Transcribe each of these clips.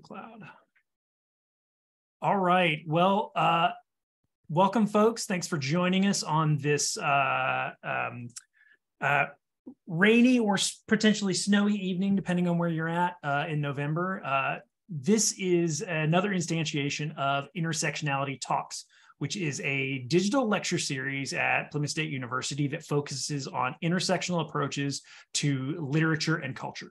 Cloud. All right. Well, uh, welcome, folks. Thanks for joining us on this uh, um, uh, rainy or potentially snowy evening, depending on where you're at uh, in November. Uh, this is another instantiation of Intersectionality Talks, which is a digital lecture series at Plymouth State University that focuses on intersectional approaches to literature and culture.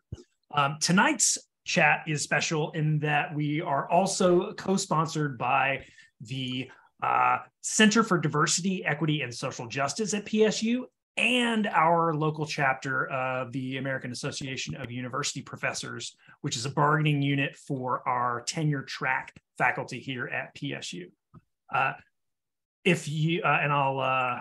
Um, tonight's chat is special in that we are also co-sponsored by the uh, Center for Diversity, Equity, and Social Justice at PSU and our local chapter of the American Association of University Professors, which is a bargaining unit for our tenure track faculty here at PSU. Uh, if you, uh, and I'll, uh,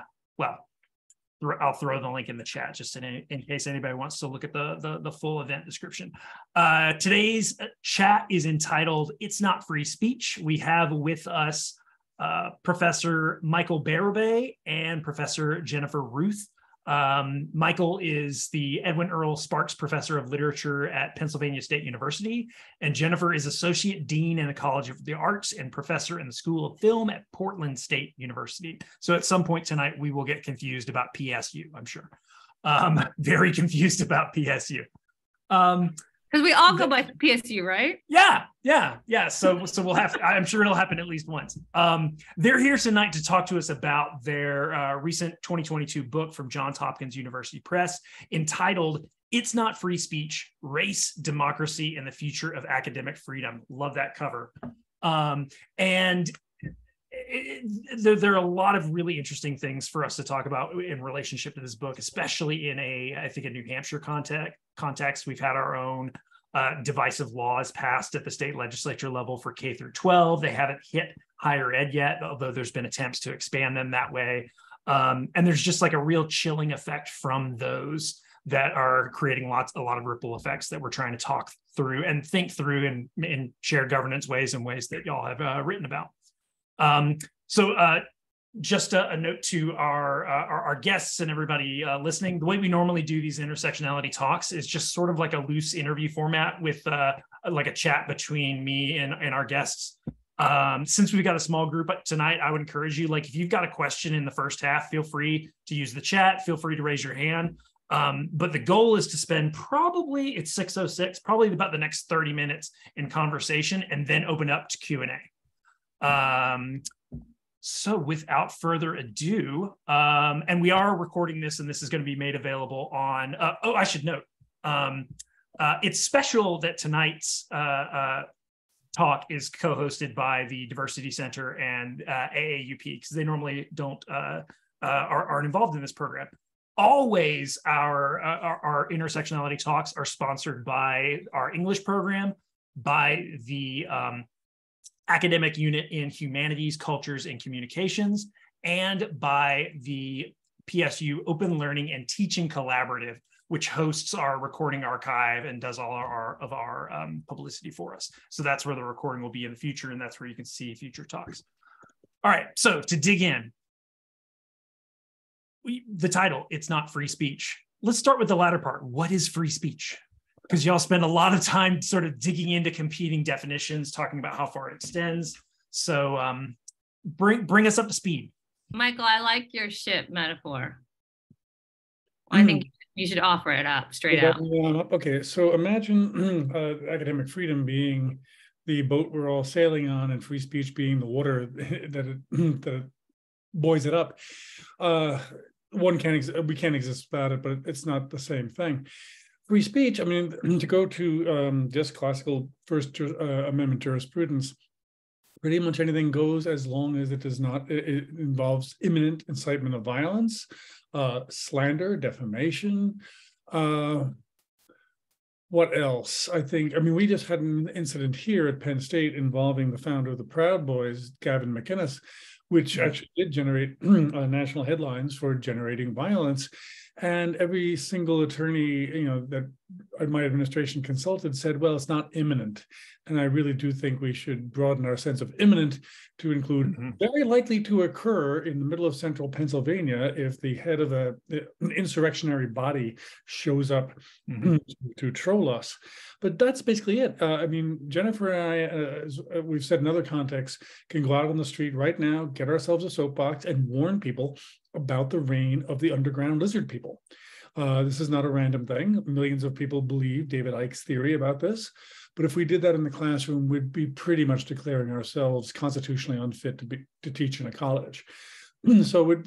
well, I'll throw the link in the chat just in, in case anybody wants to look at the, the, the full event description. Uh, today's uh, chat is entitled It's Not Free Speech. We have with us uh, Professor Michael Bérubé and Professor Jennifer Ruth. Um, Michael is the Edwin Earl Sparks Professor of Literature at Pennsylvania State University, and Jennifer is Associate Dean in the College of the Arts and Professor in the School of Film at Portland State University. So at some point tonight, we will get confused about PSU, I'm sure. Um, very confused about PSU. Um, because we all go by PSU, right? Yeah, yeah, yeah. So, so we'll have. I'm sure it'll happen at least once. Um, they're here tonight to talk to us about their uh, recent 2022 book from Johns Hopkins University Press, entitled "It's Not Free Speech: Race, Democracy, and the Future of Academic Freedom." Love that cover. Um, and it, there, there, are a lot of really interesting things for us to talk about in relationship to this book, especially in a, I think, a New Hampshire context. Context. We've had our own uh, divisive laws passed at the state legislature level for K through 12. They haven't hit higher ed yet, although there's been attempts to expand them that way. Um, and there's just like a real chilling effect from those that are creating lots, a lot of ripple effects that we're trying to talk through and think through in, in shared governance ways and ways that y'all have uh, written about. Um, so uh, just a, a, note to our, uh, our, our guests and everybody uh, listening. The way we normally do these intersectionality talks is just sort of like a loose interview format with uh, like a chat between me and, and our guests. Um, since we've got a small group tonight, I would encourage you, like if you've got a question in the first half, feel free to use the chat. Feel free to raise your hand. Um, but the goal is to spend probably it's 606, probably about the next 30 minutes in conversation, and then open up to Q and A. Um, so without further ado, um, and we are recording this, and this is going to be made available on. Uh, oh, I should note, um, uh, it's special that tonight's uh, uh talk is co-hosted by the Diversity Center and uh, AAUP because they normally don't uh, are, aren't involved in this program. Always, our, our our intersectionality talks are sponsored by our English program, by the um, academic unit in humanities, cultures, and communications, and by the PSU Open Learning and Teaching Collaborative, which hosts our recording archive and does all our of our um, publicity for us. So that's where the recording will be in the future, and that's where you can see future talks. All right, so to dig in, we, the title, It's Not Free Speech. Let's start with the latter part. What is free speech? Because y'all spend a lot of time sort of digging into competing definitions, talking about how far it extends. So um, bring bring us up to speed. Michael, I like your ship metaphor. I think hmm. you should offer it up straight out. Okay, so imagine uh, academic freedom being the boat we're all sailing on, and free speech being the water that it, that it buoys it up. Uh, one can't ex- we can't exist without it, but it's not the same thing free speech, I mean, to go to um, just classical First uh, Amendment jurisprudence, pretty much anything goes as long as it does not, it, it involves imminent incitement of violence, uh, slander, defamation. Uh, what else? I think, I mean, we just had an incident here at Penn State involving the founder of the Proud Boys, Gavin McInnes, which actually did generate uh, national headlines for generating violence. And every single attorney, you know, that my administration consulted said, well, it's not imminent. And I really do think we should broaden our sense of imminent to include mm-hmm. very likely to occur in the middle of central Pennsylvania if the head of a, an insurrectionary body shows up mm-hmm. to, to, troll us. But that's basically it. Uh, I mean, Jennifer and I, uh, as uh, we've said in other contexts, can go out on the street right now, get ourselves a soapbox, and warn people about the reign of the underground lizard people. Uh, this is not a random thing. Millions of people believe David Icke's theory about this. But if we did that in the classroom, we'd be pretty much declaring ourselves constitutionally unfit to be to teach in a college. so it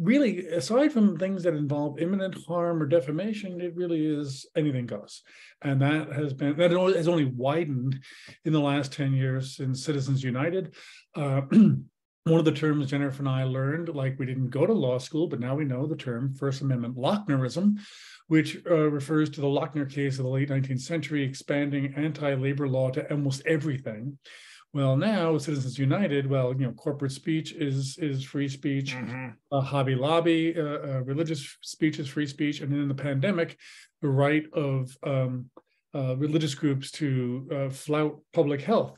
really, aside from things that involve imminent harm or defamation, it really is anything goes. And that has been that has only widened in the last 10 years since Citizens United. Uh, one of the terms Jennifer and I learned, like we didn't go to law school, but now we know the term First Amendment Lochnerism, which uh, refers to the Lochner case of the late 19th century, expanding anti-labor law to almost everything. Well, now Citizens United, well, you know, corporate speech is is free speech, mm-hmm. uh, Hobby Lobby, uh, uh, religious speech is free speech, and then in the pandemic, the right of um, uh, religious groups to uh, flout public health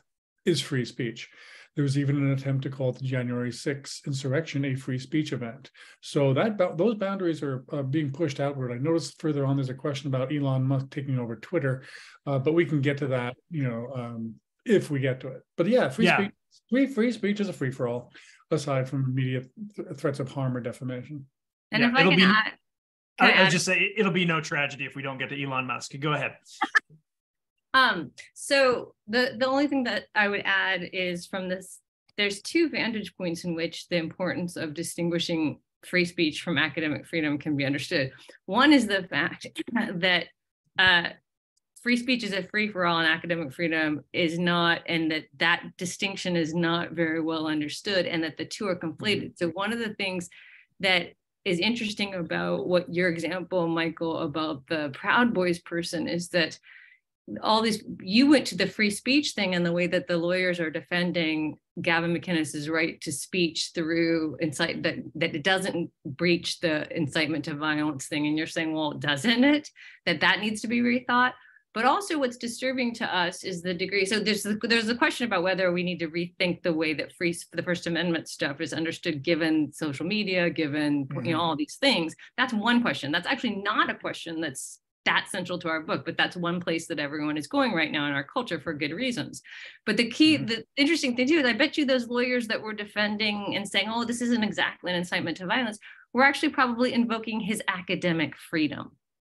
is free speech. There was even an attempt to call the January 6th insurrection a free speech event. So that those boundaries are uh, being pushed outward. I noticed further on there's a question about Elon Musk taking over Twitter, uh, but we can get to that, you know, um, if we get to it. But yeah, free yeah. speech, free free speech is a free for all, aside from immediate th- threats of harm or defamation. And yeah, if I can be, add, I, I just say it'll be no tragedy if we don't get to Elon Musk. Go ahead. Um, so the the only thing that I would add is from this, there's two vantage points in which the importance of distinguishing free speech from academic freedom can be understood. One is the fact that uh, free speech is a free for all and academic freedom is not, and that that distinction is not very well understood, and that the two are conflated. So one of the things that is interesting about what your example, Michael, about the Proud Boys person is that all these you went to the free speech thing and the way that the lawyers are defending Gavin McInnes's right to speech through incite that that it doesn't breach the incitement to violence thing. And you're saying well doesn't it? That that needs to be rethought. But also what's disturbing to us is the degree so there's there's a question about whether we need to rethink the way that free the first amendment stuff is understood given social media given mm-hmm. you know all these things. That's one question. That's actually not a question that's that central to our book but that's one place that everyone is going right now in our culture for good reasons but the key mm-hmm. the interesting thing too is i bet you those lawyers that were defending and saying oh this isn't exactly an incitement to violence were actually probably invoking his academic freedom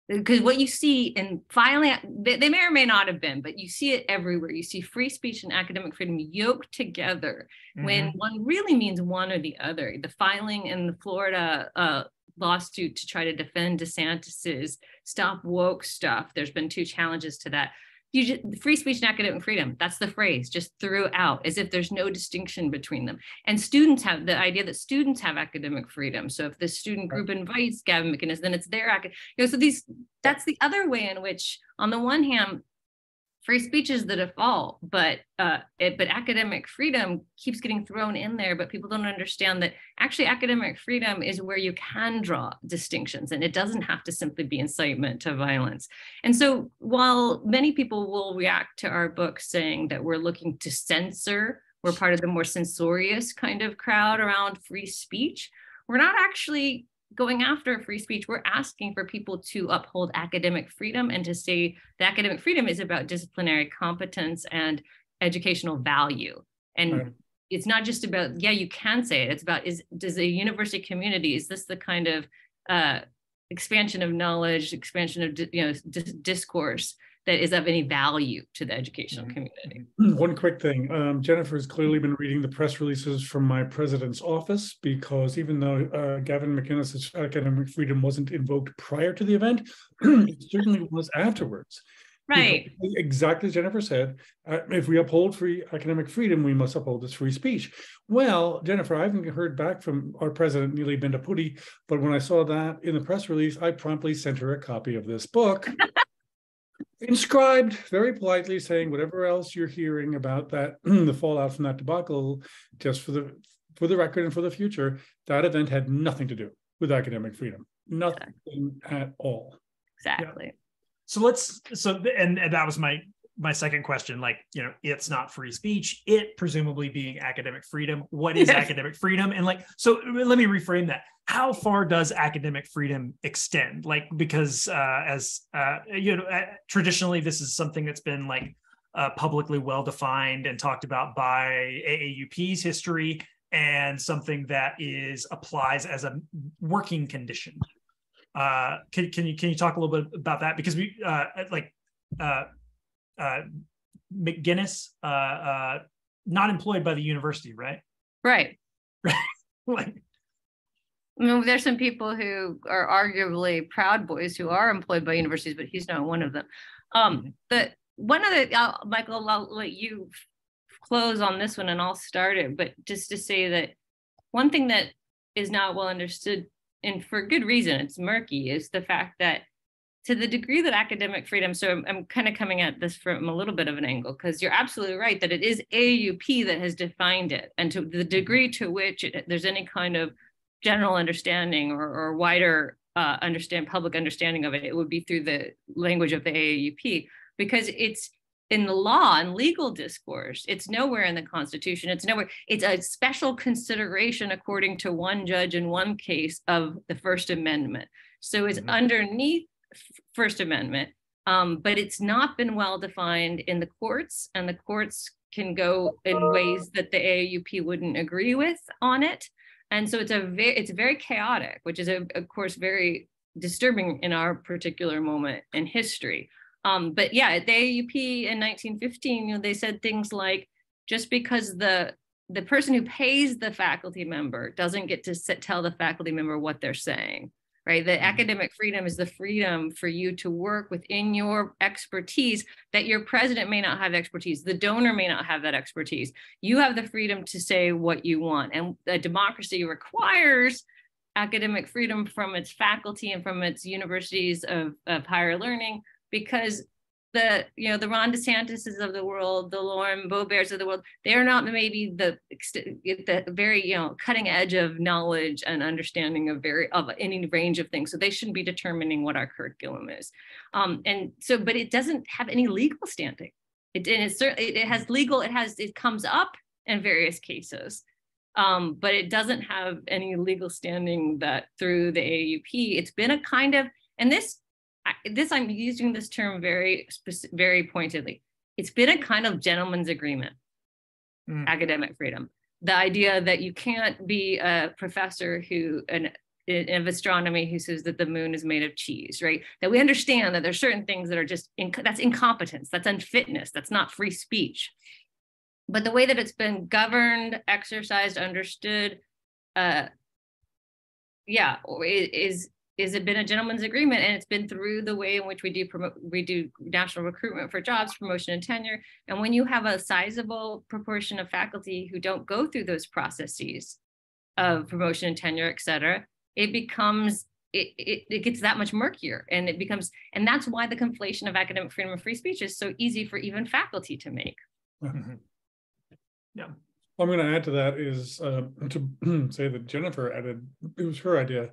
because what you see in filing they, they, may or may not have been but you see it everywhere you see free speech and academic freedom yoked together mm-hmm. when one really means one or the other the filing in the florida uh, lawsuit to try to defend DeSantis's stop woke stuff. There's been two challenges to that. You just, free speech and academic freedom. That's the phrase, just threw out as if there's no distinction between them. And students have the idea that students have academic freedom. So if the student group invites Gavin McInnes, then it's their academic. You know, so these that's the other way in which, on the one hand, free speech is the default, but uh, it, but academic freedom keeps getting thrown in there. But people don't understand that actually academic freedom is where you can draw distinctions, and it doesn't have to simply be incitement to violence. And so, while many people will react to our book saying that we're looking to censor, we're part of the more censorious kind of crowd around free speech. We're not actually going after free speech, we're asking for people to uphold academic freedom and to say that academic freedom is about disciplinary competence and educational value. And right. it's not just about, yeah, you can say it. It's about is does the university community, is this the kind of uh, expansion of knowledge, expansion of you know discourse that is of any value to the educational mm-hmm. community. One quick thing. Um, Jennifer has clearly been reading the press releases from my president's office because even though uh, Gavin McInnes' academic freedom wasn't invoked prior to the event, it certainly was afterwards. Right. Because exactly as Jennifer said, uh, if we uphold free academic freedom, we must uphold this free speech. Well, Jennifer, I haven't heard back from our president, Neeli Bendapudi, but when I saw that in the press release, I promptly sent her a copy of this book. inscribed very politely saying whatever else you're hearing about that the fallout from that debacle just for the for the record and for the future that event had nothing to do with academic freedom nothing exactly. at all. Exactly. Yeah. So let's so and, and that was my my second question like you know it's not free speech it presumably being academic freedom what is yes. academic freedom and like so let me reframe that how far does academic freedom extend like because uh as uh you know uh, traditionally this is something that's been like uh, publicly well defined and talked about by AAUP's history and something that is applies as a working condition uh can, can you can you talk a little bit about that because we uh like uh uh, McInnes, uh, uh, not employed by the university, right? Right. like, I mean, there's some people who are arguably proud boys who are employed by universities, but he's not one of them. Um, mm-hmm. The one of the uh, Michael, I'll let you close on this one, and I'll start it. But just to say that one thing that is not well understood, and for good reason, it's murky, is the fact that to the degree that academic freedom, so I'm, I'm kind of coming at this from a little bit of an angle because you're absolutely right that it is AUP that has defined it. And to the degree to which it, there's any kind of general understanding or, or wider uh, understand public understanding of it, it would be through the language of the AAUP because it's in the law and legal discourse. It's nowhere in the Constitution. It's nowhere. It's a special consideration according to one judge in one case of the First Amendment. So it's mm-hmm. underneath First Amendment, um, but it's not been well defined in the courts, and the courts can go in ways that the AAUP wouldn't agree with on it. And so it's a very it's very chaotic, which is a, of course very disturbing in our particular moment in history. Um, but yeah, at the AAUP in 1915, you know, they said things like just because the the person who pays the faculty member doesn't get to sit, tell the faculty member what they're saying right? The mm-hmm. academic freedom is the freedom for you to work within your expertise that your president may not have expertise, the donor may not have that expertise. You have the freedom to say what you want. And a democracy requires academic freedom from its faculty and from its universities of, of higher learning because the you know the Ron DeSantis's of the world, the Lauren Boeberts of the world, they're not maybe the the very you know cutting edge of knowledge and understanding of very of any range of things. So they shouldn't be determining what our curriculum is. Um, and so, but it doesn't have any legal standing. It and it certainly it has legal. It has it comes up in various cases. Um, but it doesn't have any legal standing that through the AUP. It's been a kind of, and this this I'm using this term very specific, very pointedly. It's been a kind of gentleman's agreement, mm. academic freedom. The idea that you can't be a professor who an of astronomy who says that the moon is made of cheese, right? That we understand that there's certain things that are just in, that's incompetence, that's unfitness, that's not free speech. But the way that it's been governed, exercised, understood, uh, yeah, is is it been a gentleman's agreement? And it's been through the way in which we do promote we do national recruitment for jobs promotion and tenure. And when you have a sizable proportion of faculty who don't go through those processes of promotion and tenure et cetera it becomes it, it, it gets that much murkier and it becomes and that's why the conflation of academic freedom and free speech is so easy for even faculty to make. Mm-hmm. yeah. What i'm going to add to that is uh, to say that jennifer added it was her idea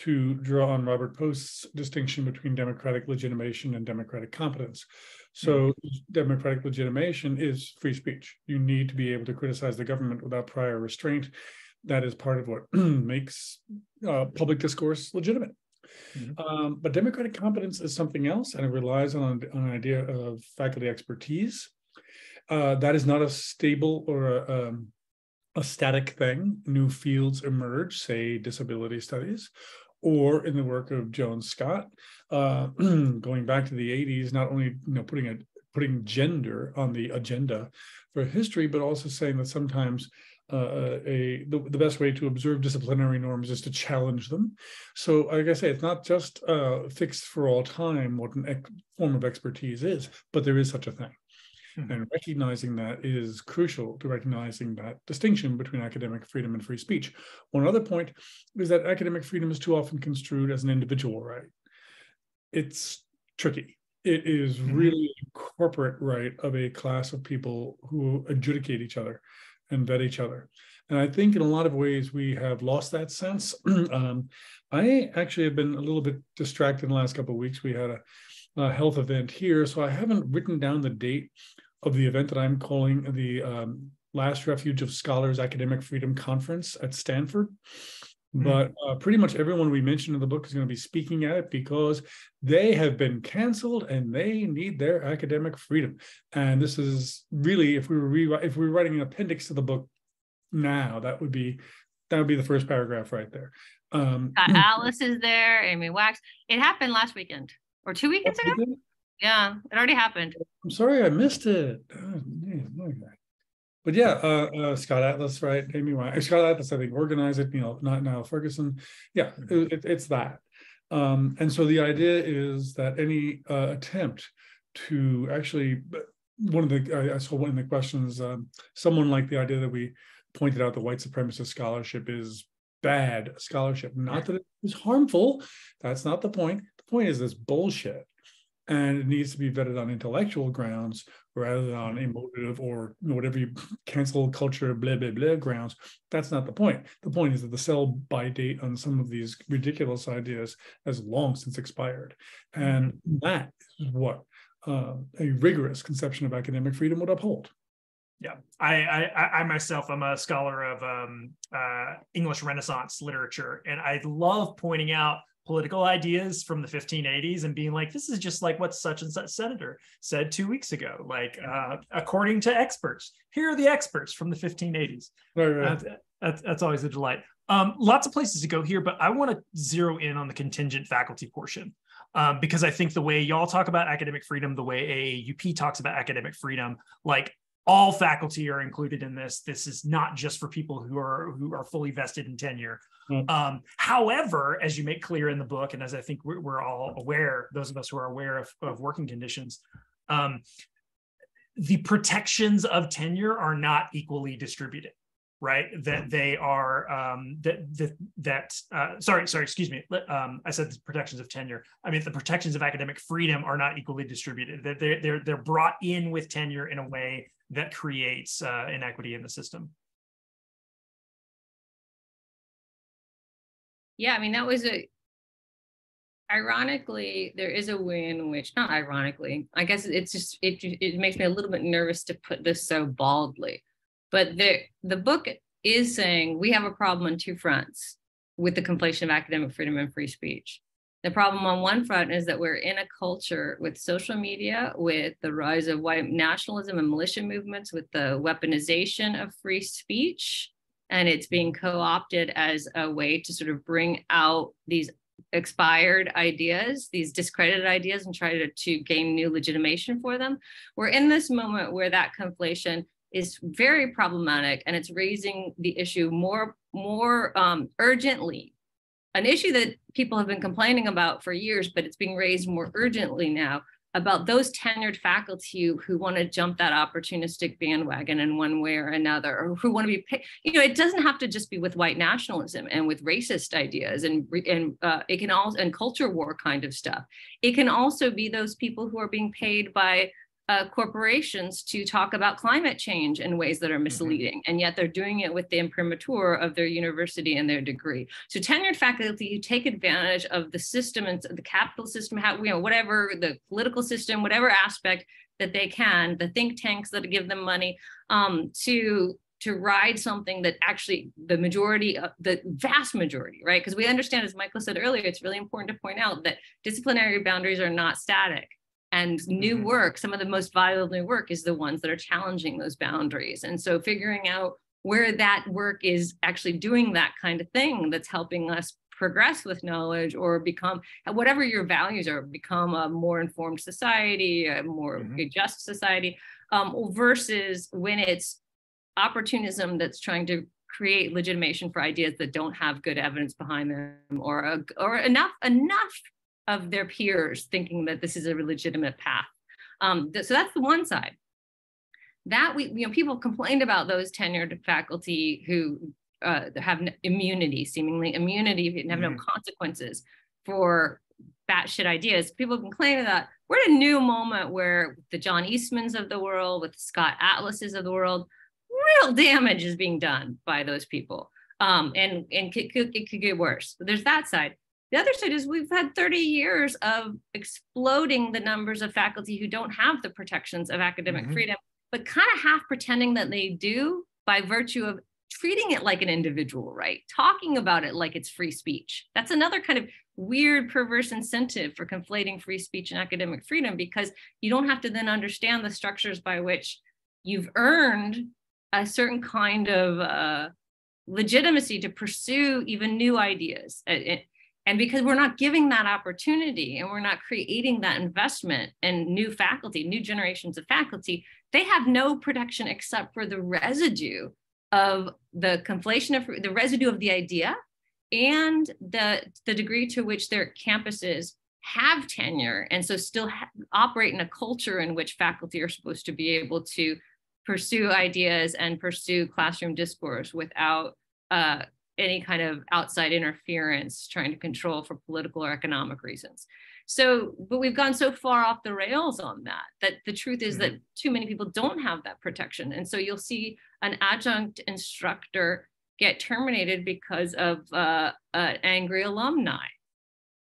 to draw on Robert Post's distinction between democratic legitimation and democratic competence. So, mm-hmm. democratic legitimation is free speech. You need to be able to criticize the government without prior restraint. That is part of what makes uh, public discourse legitimate. Mm-hmm. Um, but democratic competence is something else, and it relies on, on an idea of faculty expertise. Uh, that is not a stable or a, um, a static thing. New fields emerge, say disability studies, or in the work of Joan Scott, uh, going back to the 80s, not only you know putting a putting gender on the agenda for history, but also saying that sometimes uh, a the, the, best way to observe disciplinary norms is to challenge them. So, like I say, it's not just uh, fixed for all time what an form of expertise is, but there is such a thing. Mm-hmm. And recognizing that is crucial to recognizing that distinction between academic freedom and free speech. One other point is that academic freedom is too often construed as an individual right. It's tricky. It is mm-hmm. really a corporate right of a class of people who adjudicate each other. and vet each other. And I think in a lot of ways we have lost that sense. um, I actually have been a little bit distracted in the last couple of weeks. We had a, a, health event here, so I haven't written down the date of the event that I'm calling the um, Last Refuge of Scholars Academic Freedom Conference at Stanford. Mm-hmm. But uh, pretty much everyone we mentioned in the book is going to be speaking at it because they have been canceled and they need their academic freedom. And this is really, if we were re- if we were writing an appendix to the book now, that would be that would be the first paragraph right there. Um, Alice is there, Amy Wax. It happened last weekend or two weekends ago. Yeah, it already happened. I'm sorry, I missed it. Oh, but yeah, uh, uh, Scott Atlas, right? Amy Wine, Scott Atlas, I think, organized it. You know, not Niall Ferguson. Yeah, it, it's that. Um, and so the idea is that any uh, attempt to actually, one of the I, I saw one of the questions, um, someone like the idea that we pointed out the white supremacist scholarship is bad scholarship. Not that it is harmful. That's not the point. Point is this bullshit and it needs to be vetted on intellectual grounds rather than on emotive or whatever you cancel culture blah blah blah grounds. That's not the point. The point is that the sell by date on some of these ridiculous ideas has long since expired. And that is what uh, a rigorous conception of academic freedom would uphold. Yeah, I, I, I myself am a scholar of um, uh, English Renaissance literature, and I love pointing out political ideas from the 1580s and being like, this is just like what such and such senator said two weeks ago. Like, uh, according to experts, here are the experts from the 1580s. Right, right. Uh, that's, that's always a delight. Um, lots of places to go here, but I want to zero in on the contingent faculty portion. Um, because I think the way y'all talk about academic freedom, the way AAUP talks about academic freedom, like all faculty are included in this. This is not just for people who are who are fully vested in tenure. Mm. Um, however, as you make clear in the book, and as I think we're, we're all aware, those of us who are aware of, of working conditions, um, the protections of tenure are not equally distributed right? That they are um that that that uh sorry sorry excuse me. Um i said the protections of tenure. I mean the protections of academic freedom are not equally distributed. That they're, they're they're brought in with tenure in a way that creates uh, inequity in the system. Yeah, I mean, that was a, ironically, there is a way in which, not ironically, I guess it's just, it, it makes me a little bit nervous to put this so baldly, but the, the book is saying we have a problem on two fronts with the conflation of academic freedom and free speech. The problem on one front is that we're in a culture with social media, with the rise of white nationalism and militia movements, with the weaponization of free speech. And it's being co opted as a way to sort of bring out these expired ideas, these discredited ideas, and try to, to gain new legitimation for them. We're in this moment where that conflation is very problematic and it's raising the issue more more um, urgently an issue that people have been complaining about for years, but it's being raised more urgently now about those tenured faculty who, want to jump that opportunistic bandwagon in one way or another, or who want to be, you know, it doesn't have to just be with white nationalism and with racist ideas and and uh, it can also and culture war kind of stuff. It can also be those people who are being paid by uh, corporations to talk about climate change in ways that are mm-hmm. misleading, mm-hmm. and yet they're doing it with the imprimatur of their university and their degree. So tenured faculty who take advantage of the system and the capital system, how, you know, whatever the political system, whatever aspect that they can, the think tanks that give them money um, to to ride something that actually the majority, the vast majority, right? Because we understand, as Michael said earlier, it's really important to point out that disciplinary boundaries are not static and new mm-hmm. work some of the most valuable new work is the ones that are challenging those boundaries and so figuring out where that work is actually doing that kind of thing that's helping us progress with knowledge or become whatever your values are become a more informed society a more mm-hmm. just society um, versus when it's opportunism that's trying to create legitimation for ideas that don't have good evidence behind them or a, or enough enough of their peers thinking that this is a legitimate path. Um, th- so that's the one side. That we, you know, people complained about those tenured faculty who uh, have immunity, seemingly immunity, and have mm. no mm-hmm. consequences for batshit ideas. People complain that we're at a new moment where the John Eastmans of the world, with the Scott Atlases of the world, real damage is being done by those people. Um, and and it could, it could get worse. There's that side. The other side is we've had 30 years of exploding the numbers of faculty who don't have the protections of academic mm-hmm. freedom, but kind of half pretending that they do by virtue of treating it like an individual right, talking about it like it's free speech. That's another kind of weird, perverse incentive for conflating free speech and academic freedom because you don't have to then understand the structures by which you've earned a certain kind of uh, legitimacy to pursue even new ideas. And because we're not giving that opportunity and we're not creating that investment in new faculty, new generations of faculty, they have no protection except for the residue of the conflation of the residue of the idea and the, the degree to which their campuses have tenure and so still operate in a culture in which faculty are supposed to be able to pursue ideas and pursue classroom discourse without uh, any kind of outside interference trying to control for political or economic reasons. So, but we've gone so far off the rails on that that the truth is mm-hmm. that too many people don't have that protection. And so you'll see an adjunct instructor get terminated because of uh, uh, angry alumni.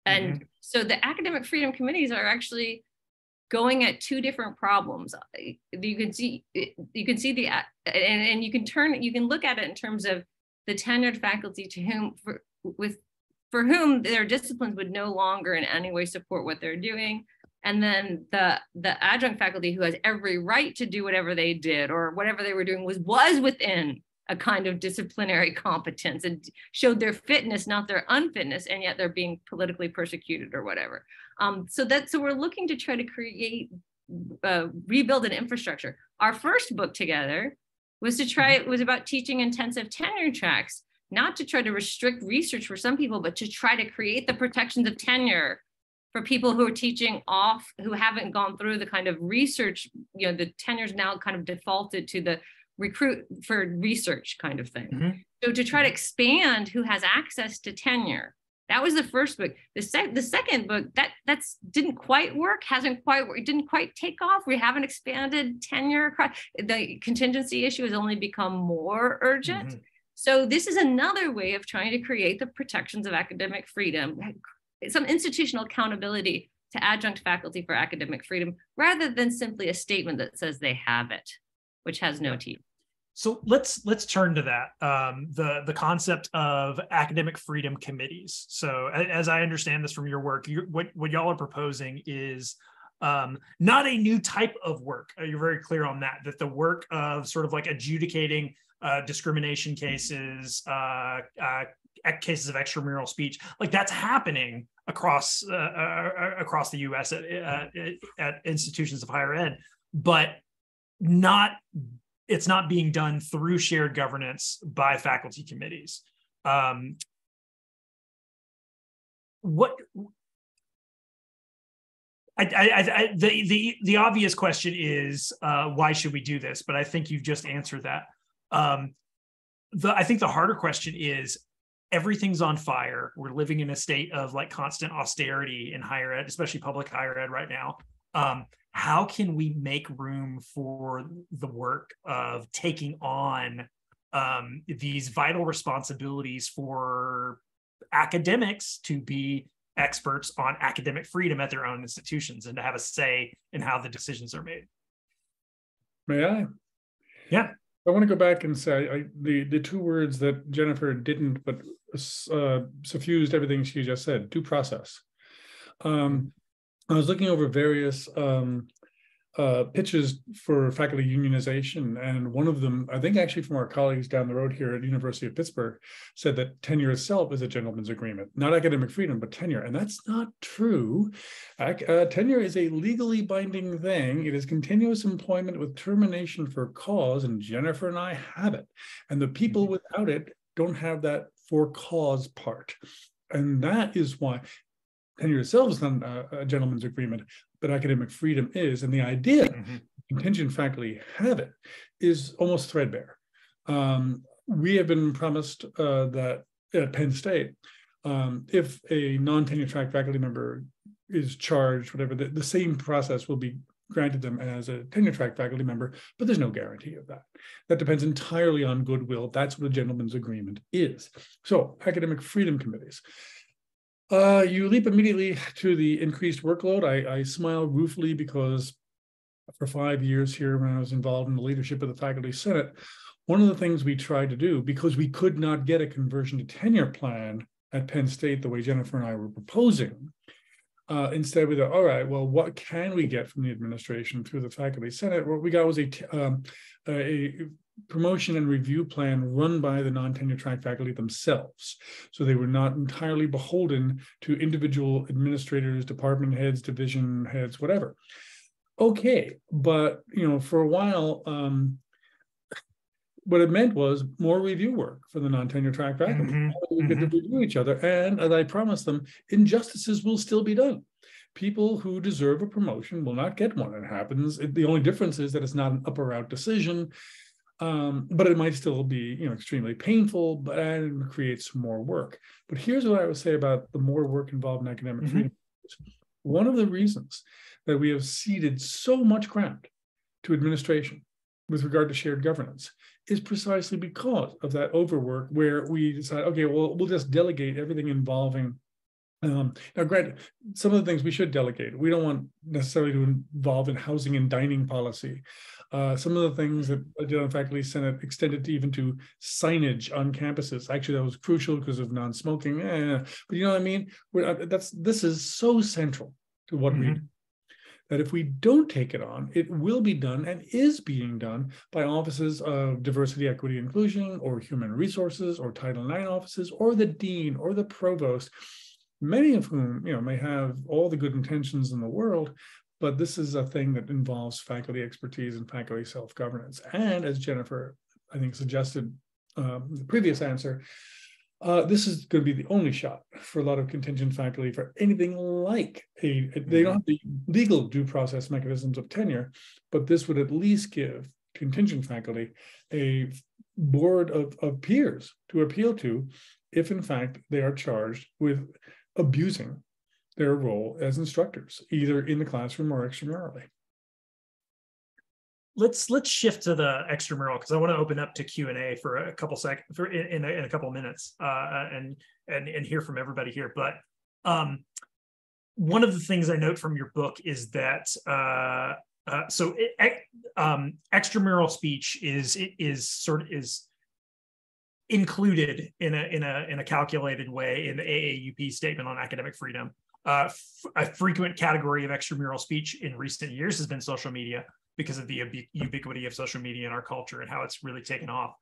And mm-hmm. so the academic freedom committees are actually going at two different problems. You can see you can see the and, and you can turn you can look at it in terms of the tenured faculty to whom for, with for whom their disciplines would no longer in any way support what they're doing. And then the the adjunct faculty who has every right to do whatever they did or whatever they were doing was was within a kind of disciplinary competence and showed their fitness not their unfitness and yet they're being politically persecuted or whatever. Um, so that so we're looking to try to create uh, rebuild an infrastructure. Our first book together was to try it mm-hmm. was about teaching intensive tenure tracks not to try to restrict research for some people but to try to create the protections of tenure for people who are teaching off who haven't gone through the kind of research you know the tenure's now kind of defaulted to the recruit for research kind of thing mm-hmm. so to try to expand who has access to tenure that was the first book. The, sec- the second book that that's didn't quite work hasn't quite it didn't quite take off. We haven't expanded tenure across the contingency issue has only become more urgent. Mm-hmm. so this is another way of trying to create the protections of academic freedom some institutional accountability to adjunct faculty for academic freedom rather than simply a statement that says they have it which has no teeth so let's let's turn to that um, the the concept of academic freedom committees. So as I understand this from your work, what what y'all are proposing is um, not a new type of work. Uh, you're very clear on that. That the work of sort of like adjudicating uh, discrimination cases, uh, uh, cases of extramural speech, like that's happening across uh, uh, across the U.S. At, at institutions of higher ed, but not it's not being done through shared governance by faculty committees. Um, what I, I, I, the, the, the obvious question is uh, why should we do this? But I think you've just answered that. Um, the, I think the harder question is everything's on fire. We're living in a state of like constant austerity in higher ed, especially public higher ed right now. Um, how can we make room for the work of taking on um, these vital responsibilities for academics to be experts on academic freedom at their own institutions and to have a say in how the decisions are made. May I? Yeah. I want to go back and say I, the the two words that Jennifer didn't, but uh, suffused everything she just said: due process. Um, I was looking over various um, uh, pitches for faculty unionization, and one of them, I think actually from our colleagues down the road here at University of Pittsburgh, said that tenure itself is a gentleman's agreement, not academic freedom, but tenure, and that's not true. Uh, tenure is a legally binding thing. It is continuous employment with termination for cause, and Jennifer and I have it, and the people mm-hmm. without it don't have that for cause part. And that is why tenure itself is not a, a gentleman's agreement, but academic freedom is. And the idea mm-hmm. contingent faculty have it is almost threadbare. Um, we have been promised uh, that at Penn State, um, if a non-tenure track faculty member is charged, whatever, the, the, same process will be granted them as a tenure track faculty member, but there's no guarantee of that. That depends entirely on goodwill. That's what a gentleman's agreement is. So academic freedom committees. Uh, you leap immediately to the increased workload. I, I smile ruefully because for five years here, when I was involved in the leadership of the faculty senate, one of the things we tried to do, because we could not get a conversion to tenure plan at Penn State the way Jennifer and I were proposing, uh, instead, we thought, all right, well, what can we get from the administration through the faculty senate? What we got was a, um, a promotion and review plan run by the non-tenure track faculty themselves. So they were not entirely beholden to individual administrators, department heads, division heads, whatever. Okay, but you know, for a while, um, what it meant was more review work for the non-tenure track faculty. Mhm, We get to review each other, and as I promised them, injustices will still be done. People who deserve a promotion will not get one. It happens. It- the only difference is that it's not an up or out decision, um, but it might still be, you know, extremely painful, but and creates more work. But here's what I would say about the more work involved in academic Mhm. freedom. One of the reasons that we have ceded so much ground to administration with regard to shared governance is precisely because of that overwork where we decide, okay, well, we'll just delegate everything involving. Um, now, granted, some of the things we should delegate. We don't want necessarily to involve in housing and dining policy. Uh, some of the things that I did on faculty senate extended to even to signage on campuses. Actually, that was crucial because of non-smoking. Eh, but you know what I mean? We're, uh, that's this is so central to what we Mhm. do that if we don't take it on, it will be done and is being done by offices of diversity, equity, inclusion, or human resources, or Title IX offices, or the dean, or the provost, many of whom you know may have all the good intentions in the world, but this is a thing that involves faculty expertise and faculty self-governance. And as Jennifer, I think, suggested um, the previous answer, uh, this is going to be the only shot for a lot of contingent faculty for anything like a, they don't have the legal due process mechanisms of tenure, but this would at least give contingent faculty a board of, of peers to appeal to if in fact they are charged with abusing their role as instructors, either in the classroom or extramurally. let's let's shift to the extramural because I want to open up to Q and A for a couple seconds for in, in, a, in a couple minutes uh, and and and hear from everybody here. But um, one of the things I note from your book is that uh, uh, so it, um, extramural speech is is sort of is included in a in a in a calculated way in the AAUP statement on academic freedom. Uh, a frequent category of extramural speech in recent years has been social media because of the ubi- ubiquity of social media in our culture and how it's really taken off.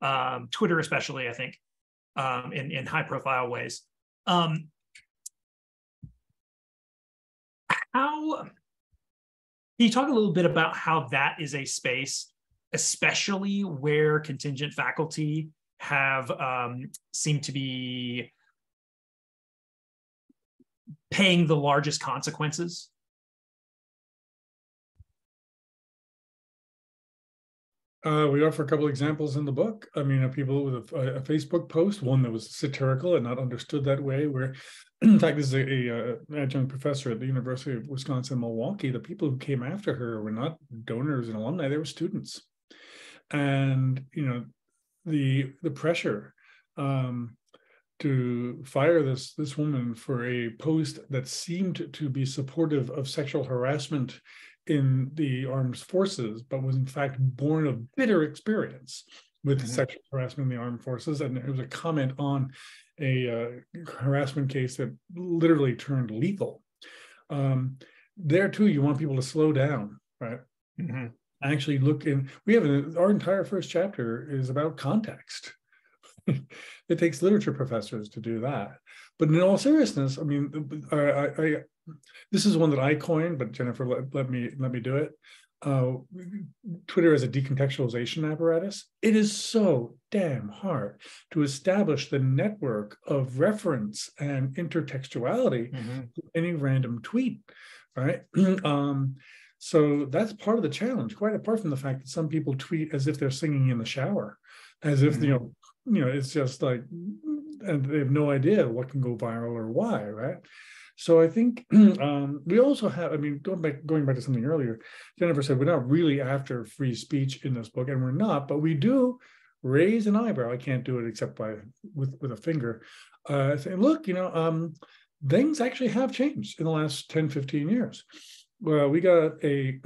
Um, Twitter, especially, I think, um, in in high profile ways. Um, how can you talk a little bit about how that is a space, especially where contingent faculty have um, seemed to be paying the largest consequences Uh, we offer a couple examples in the book. I mean, people with a, a, Facebook post, one that was satirical and not understood that way. Where, in fact, this is a, a, a adjunct professor at the University of Wisconsin Milwaukee. The people who came after her were not donors and alumni; they were students, and you know, the the pressure um, to fire this this woman for a post that seemed to be supportive of sexual harassment in the armed forces, but was in fact born of bitter experience with mm-hmm. sexual harassment in the armed forces. And it was a comment on a uh, harassment case that literally turned lethal. Um, there too, you want people to slow down, right? Mm-hmm. Actually, look in. We have a, our entire first chapter is about context. it takes literature professors to do that. But in all seriousness, I mean, I, I, this is one that I coined, but Jennifer let, let me let me do it. Uh, Twitter as a decontextualization apparatus. It is so damn hard to establish the network of reference and intertextuality mm-hmm. any random tweet, right? um, so that's part of the challenge. Quite apart from the fact that some people tweet as if they're singing in the shower, as if mm-hmm. you know, you know, it's just like, and they have no idea what can go viral or why, right? So I think um, we also have, I mean, going back, going back to something earlier, Jennifer said we're not really after free speech in this book, and we're not, but we do raise an eyebrow. I can't do it except by with with a finger, uh, saying, look, you know, um, things actually have changed in the last 10, 15 years. Well, we got a,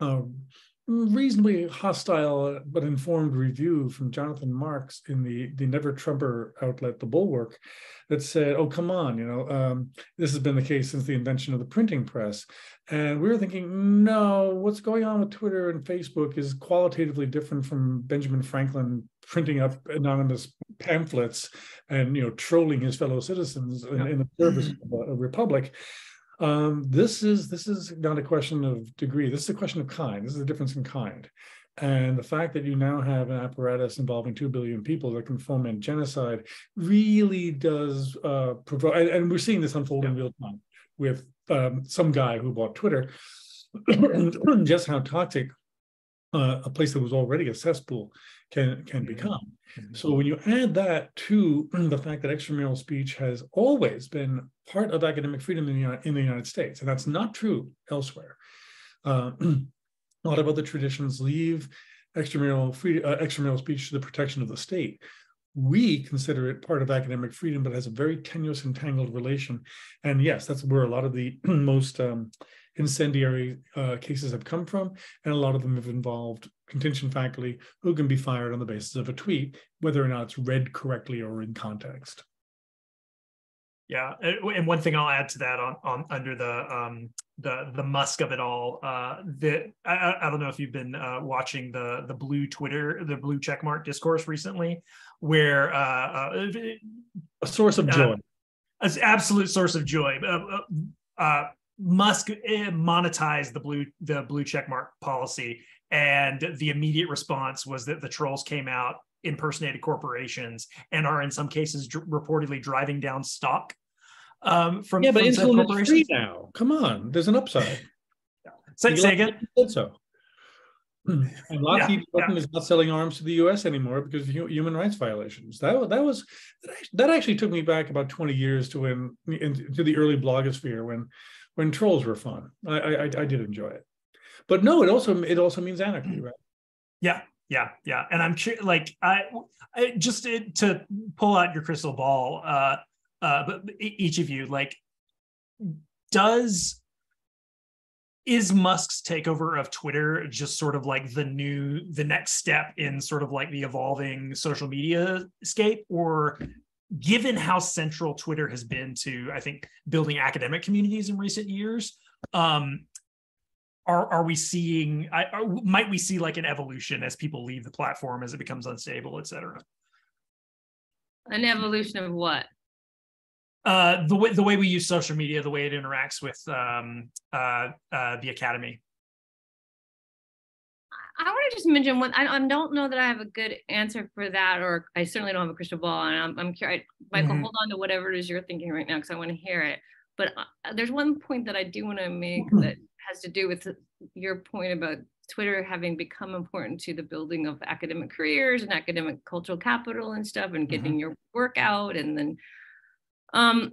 a reasonably hostile but informed review from Jonathan Marks in the the Never Trumper outlet, The Bulwark, that said, "Oh, come on, you know, um, this has been the case since the invention of the printing press." And we were thinking, no, what's going on with Twitter and Facebook is qualitatively different from Benjamin Franklin printing up anonymous pamphlets and you know trolling his fellow citizens in, in the service of a republic. Um, this is this is not a question of degree. This is a question of kind. This is a difference in kind. And the fact that you now have an apparatus involving 2 billion people that can foment genocide really does uh, provide, and we're seeing this unfold in real time with um, some guy who bought Twitter, just how toxic uh, a place that was already a cesspool can can become. Mm-hmm. So when you add that to the fact that extramural speech has always been part of academic freedom in the, in the United States, and that's not true elsewhere. Uh, a lot of other traditions leave extramural free uh, extramural speech to the protection of the state. We consider it part of academic freedom, but has a very tenuous entangled relation. And yes, that's where a lot of the most um, incendiary uh, cases have come from, and a lot of them have involved contingent faculty who can be fired on the basis of a tweet, whether or not it's read correctly or in context. Yeah, and one thing I'll add to that on, on under the um, the the Musk of it all, uh, that I, I don't know if you've been uh, watching the the blue Twitter, the blue checkmark discourse recently, where uh, uh a source of joy, uh, an absolute source of joy. Uh, Musk eh, monetized the blue the blue checkmark policy, and the immediate response was that the trolls came out, impersonated corporations, and are in some cases dr- reportedly driving down stock um, from yeah, but from insulin is free now. Come on, there's an upside. say, say again. So. And Lockheed yeah, yeah. is not selling arms to the U.S. anymore because of human rights violations. That that was that actually took me back about 20 years to when into the early blogosphere when when trolls were fun. I, I, I did enjoy it, but no, it also it also means anarchy, right? Yeah, yeah, yeah. And I'm sure, like I, I just to pull out your crystal ball, uh, uh, but each of you, like, does is Musk's takeover of Twitter just sort of like the new, the next step in sort of like the evolving social media scape, or given how central Twitter has been to, I think, building academic communities in recent years, um, are are we seeing? I, are, might we see like an evolution as people leave the platform as it becomes unstable, et cetera? An evolution of what? Uh, the way the way we use social media, the way it interacts with um, uh, uh, the academy. I want to just mention one. I, I, don't know that I have a good answer for that, or I certainly don't have a crystal ball. And I'm, I'm curious, Michael, mm-hmm. hold on to whatever it is you're thinking right now, because I want to hear it. But uh, there's one point that I do want to make mm-hmm. that has to do with your point about Twitter having become important to the building of academic careers and academic cultural capital and stuff, and getting mm-hmm. your work out. And then, um,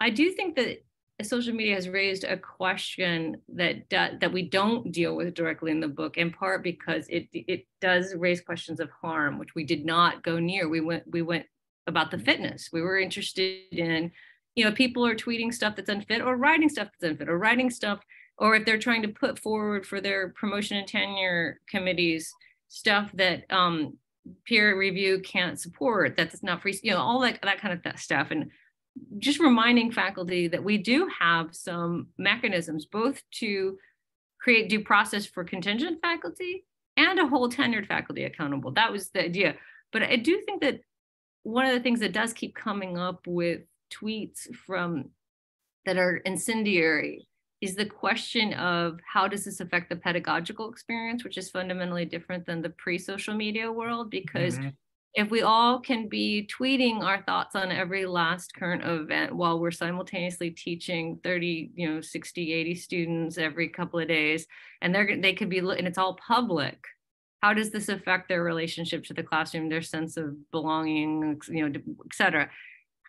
I do think that social media has raised a question that that we don't deal with directly in the book in part because it it does raise questions of harm which we did not go near we went we went about the fitness we were interested in you know people are tweeting stuff that's unfit or writing stuff that's unfit or writing stuff or if they're trying to put forward for their promotion and tenure committees stuff that um, peer review can't support that's not free you know all that that kind of stuff and just reminding faculty that we do have some mechanisms both to create due process for contingent faculty and to hold tenured faculty accountable. That was the idea. But I do think that one of the things that does keep coming up with tweets from that are incendiary is the question of how does this affect the pedagogical experience, which is fundamentally different than the pre-social media world? Because mm-hmm. if we all can be tweeting our thoughts on every last current event while we're simultaneously teaching 30 you know 60 80 students every couple of days and they're they could be and it's all public how does this affect their relationship to the classroom their sense of belonging you know et cetera?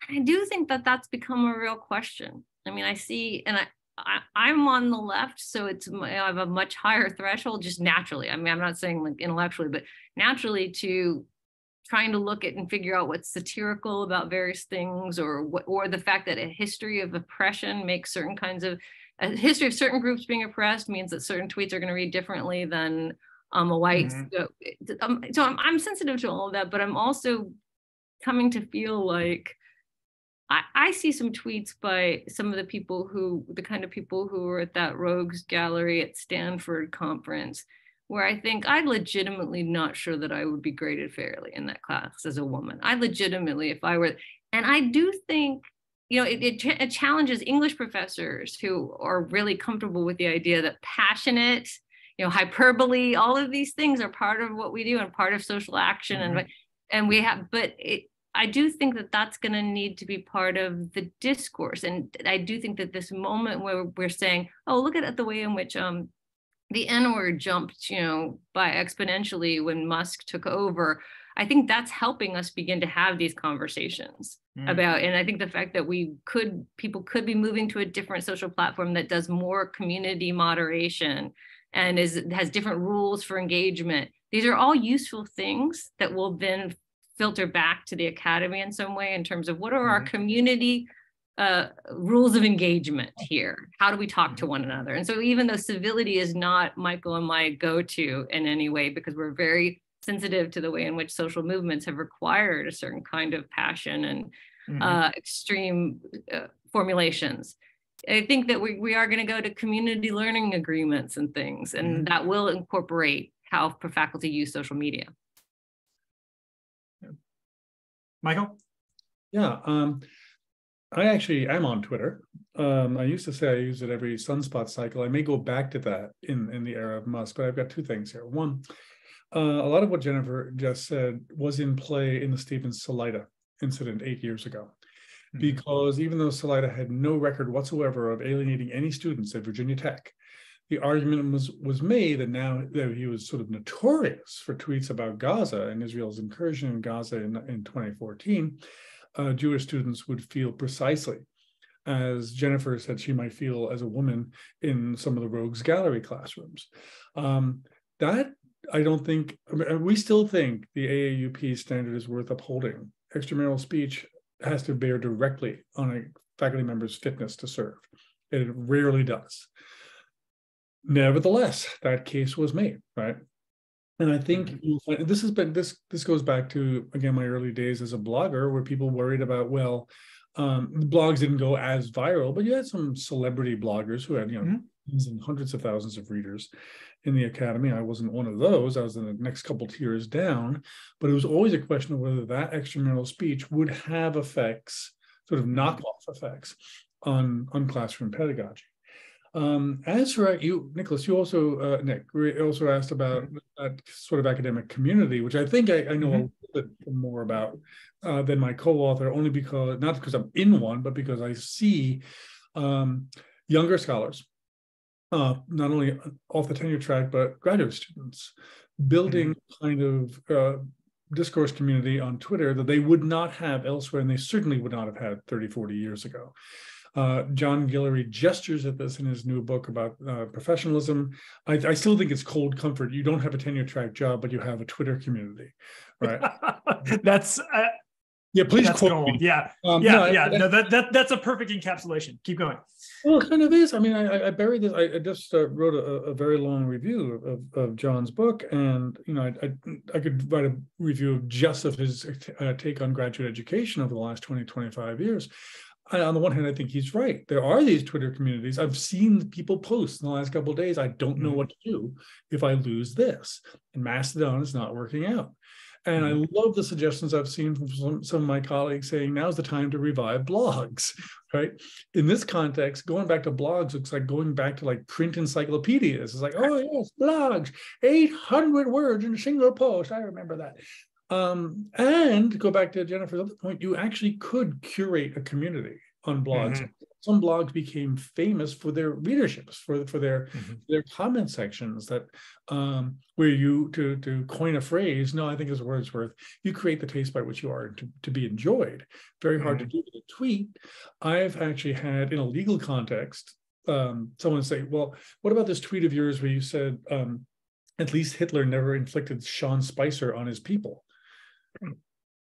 I do think that that's become a real question. I mean, I see, and I, I am on the left, so it's I have a much higher threshold just naturally. I mean, I'm not saying like intellectually, but naturally to trying to look at and figure out what's satirical about various things, or what, or the fact that a history of oppression makes certain kinds of a history of certain groups being oppressed means that certain tweets are going to read differently than um, a white. Mm-hmm. Um, so I'm, I'm sensitive to all of that, but I'm also coming to feel like I, I, see some tweets by some of the people who, the kind of people who were at that Rogues Gallery at Stanford conference, where I think I'm legitimately not sure that I would be graded fairly in that class as a woman. I legitimately, if I were, and I do think, you know, it, it, it challenges English professors who are really comfortable with the idea that passionate, you know, hyperbole, all of these things are part of what we do and part of social action. Mm-hmm. And and we have, but it, I do think that that's going to need to be part of the discourse. And I do think that this moment where we're saying, oh, look at the way in which um, the N word jumped, you know, by exponentially when Musk took over. I think that's helping us begin to have these conversations mm. about, and I think the fact that we could, people could be moving to a different social platform that does more community moderation and is has different rules for engagement. These are all useful things that will then filter back to the academy in some way in terms of what are our mm-hmm. community uh, rules of engagement here? How do we talk to mm-hmm. one another? And so, even though civility is not Michael and my go to in any way, because we're very sensitive to the way in which social movements have required a certain kind of passion and mm-hmm. uh, extreme uh, formulations. I think that we, we are going to go to community learning agreements and things, and mm-hmm. that will incorporate how faculty use social media. Michael? Yeah, um, I actually am on Twitter. Um, I used to say I use it every sunspot cycle. I may go back to that in, in the era of Musk, but I've got two things here. One, uh, a lot of what Jennifer just said was in play in the Stephen Salaita incident eight years ago. Mm-hmm. Because even though Salaita had no record whatsoever of alienating any students at Virginia Tech, the argument was was made that now that he was sort of notorious for tweets about Gaza and Israel's incursion in Gaza in, in 2014, uh, Jewish students would feel precisely as Jennifer said she might feel as a woman in some of the Rogues Gallery classrooms. Um, that I don't think I mean, we still think the AAUP standard is worth upholding. Extramural speech has to bear directly on a faculty member's fitness to serve. It rarely does. Nevertheless, that case was made, right? And I think mm-hmm. this has been this this goes back to again my early days as a blogger, where people worried about well, um, blogs didn't go as viral, but you had some celebrity bloggers who had you know mm-hmm. and hundreds of thousands of readers in the academy. I wasn't one of those. I was in the next couple tiers down, but it was always a question of whether that extramural speech would have effects, sort of knockoff effects on on classroom pedagogy. Um, as for you, Nicholas, you also, uh, Nick, also asked about mm-hmm. that sort of academic community, which I think I, I know mm-hmm. a little bit more about uh, than my co-author, only because, not because I'm in one, but because I see um, younger scholars, uh, not only off the tenure track, but graduate students building mm-hmm. kind of uh, discourse community on Twitter that they would not have elsewhere, and they certainly would not have had 30, 40 years ago. Uh, John Guillory gestures at this in his new book about uh, professionalism. I, I, still think it's cold comfort. You don't have a tenure track job, but you have a Twitter community, right? that's uh, yeah. Please that's quote gold. me. Yeah, um, yeah, no, yeah. I, no, that, that that's a perfect encapsulation. Keep going. Well, it kind of is. I mean, I, I buried this. I, just uh, wrote a, a, very long review of, of John's book, and you know, I, I, I could write a review of just of his uh, take on graduate education over the last 20, 25 years on the one hand, I think he's right. There are these Twitter communities. I've seen people post in the last couple of days. I don't know mm-hmm. what to do if I lose this. And Mastodon is not working out. And I mm-hmm. love the suggestions I've seen from some, some of my colleagues saying now's the time to revive blogs, right? In this context, going back to blogs looks like going back to like print encyclopedias. It's like, oh yes, blogs, 800 words in a single post. I remember that. Um, and go back to Jennifer's other point, you actually could curate a community on blogs. Mm-hmm. some blogs became famous for their readerships, for for their mm-hmm. their comment sections that um, where you to to coin a phrase. No, I think it's Wordsworth. You create the taste by which you are to, to be enjoyed. Very hard mm-hmm. to do with a tweet. I've actually had in a legal context um, someone say, "Well, what about this tweet of yours where you said um, at least Hitler never inflicted Sean Spicer on his people?"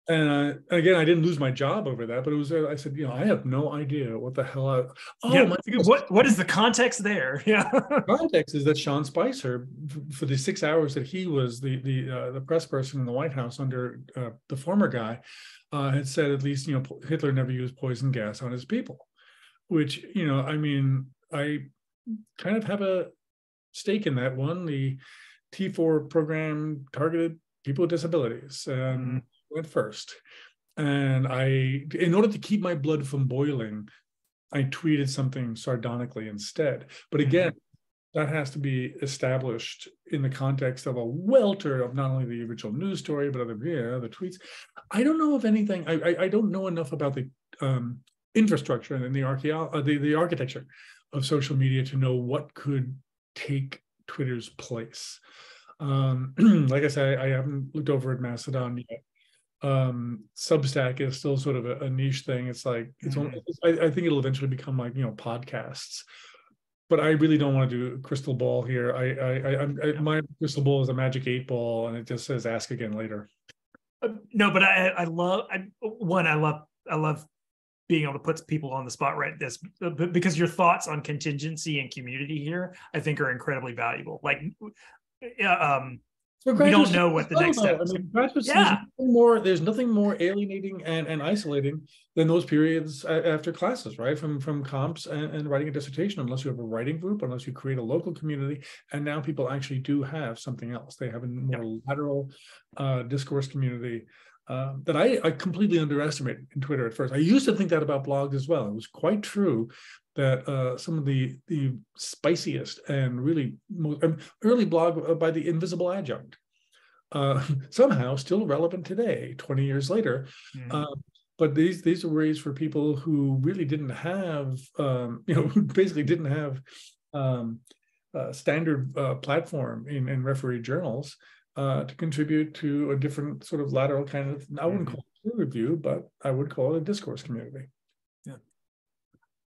And uh, again, I didn't lose my job over that, but it was. Uh, I said, you know, I have no idea what the hell. I, oh, yeah, what what is the context there? Yeah, context is that Sean Spicer, for the six hours that he was the the uh, the press person in the White House under uh, the former guy, uh, had said at least you know Hitler never used poison gas on his people, which you know, I mean, I kind of have a stake in that one. The T4 program targeted people with disabilities. Mm-hmm went first. And I, in order to keep my blood from boiling, I tweeted something sardonically instead. But mm-hmm. again, that has to be established in the context of a welter of not only the original news story, but other yeah, the tweets. I don't know of anything. I I, I don't know enough about the um, infrastructure and the archeo- uh, the the architecture of social media to know what could take Twitter's place. Um, like I said, I haven't looked over at Mastodon yet. Um substack is still sort of a, a niche thing. It's like it's mm-hmm. only, I, I, think it'll eventually become like you know podcasts. But i really don't want to do crystal ball here. I i, I, I my crystal ball is a magic eight ball and it just says ask again later. Uh, no but i i love I, one i love i love being able to put people on the spot right this because your thoughts on contingency and community here i think are incredibly valuable. Like um we don't know what the next step. I mean, graduate yeah. There's more. There's nothing more alienating and, and isolating than those periods after classes, right? From from comps and, and, writing a dissertation, unless you have a writing group, unless you create a local community, and now people actually do have something else. They have a more yeah. lateral uh, discourse community. Uh, that I, I completely underestimated in Twitter at first. I used to think that about blogs as well. It was quite true that uh, some of the the spiciest and really most, um, early blog uh, by the Invisible Adjunct, uh, somehow still relevant today, 20 years later. Mm-hmm. but these these are ways for people who really didn't have, um, you know, who basically didn't have um, standard uh, platform in, in referee journals uh, to contribute to a different sort of lateral kind of, I wouldn't mm-hmm. call it peer review, but I would call it a discourse community.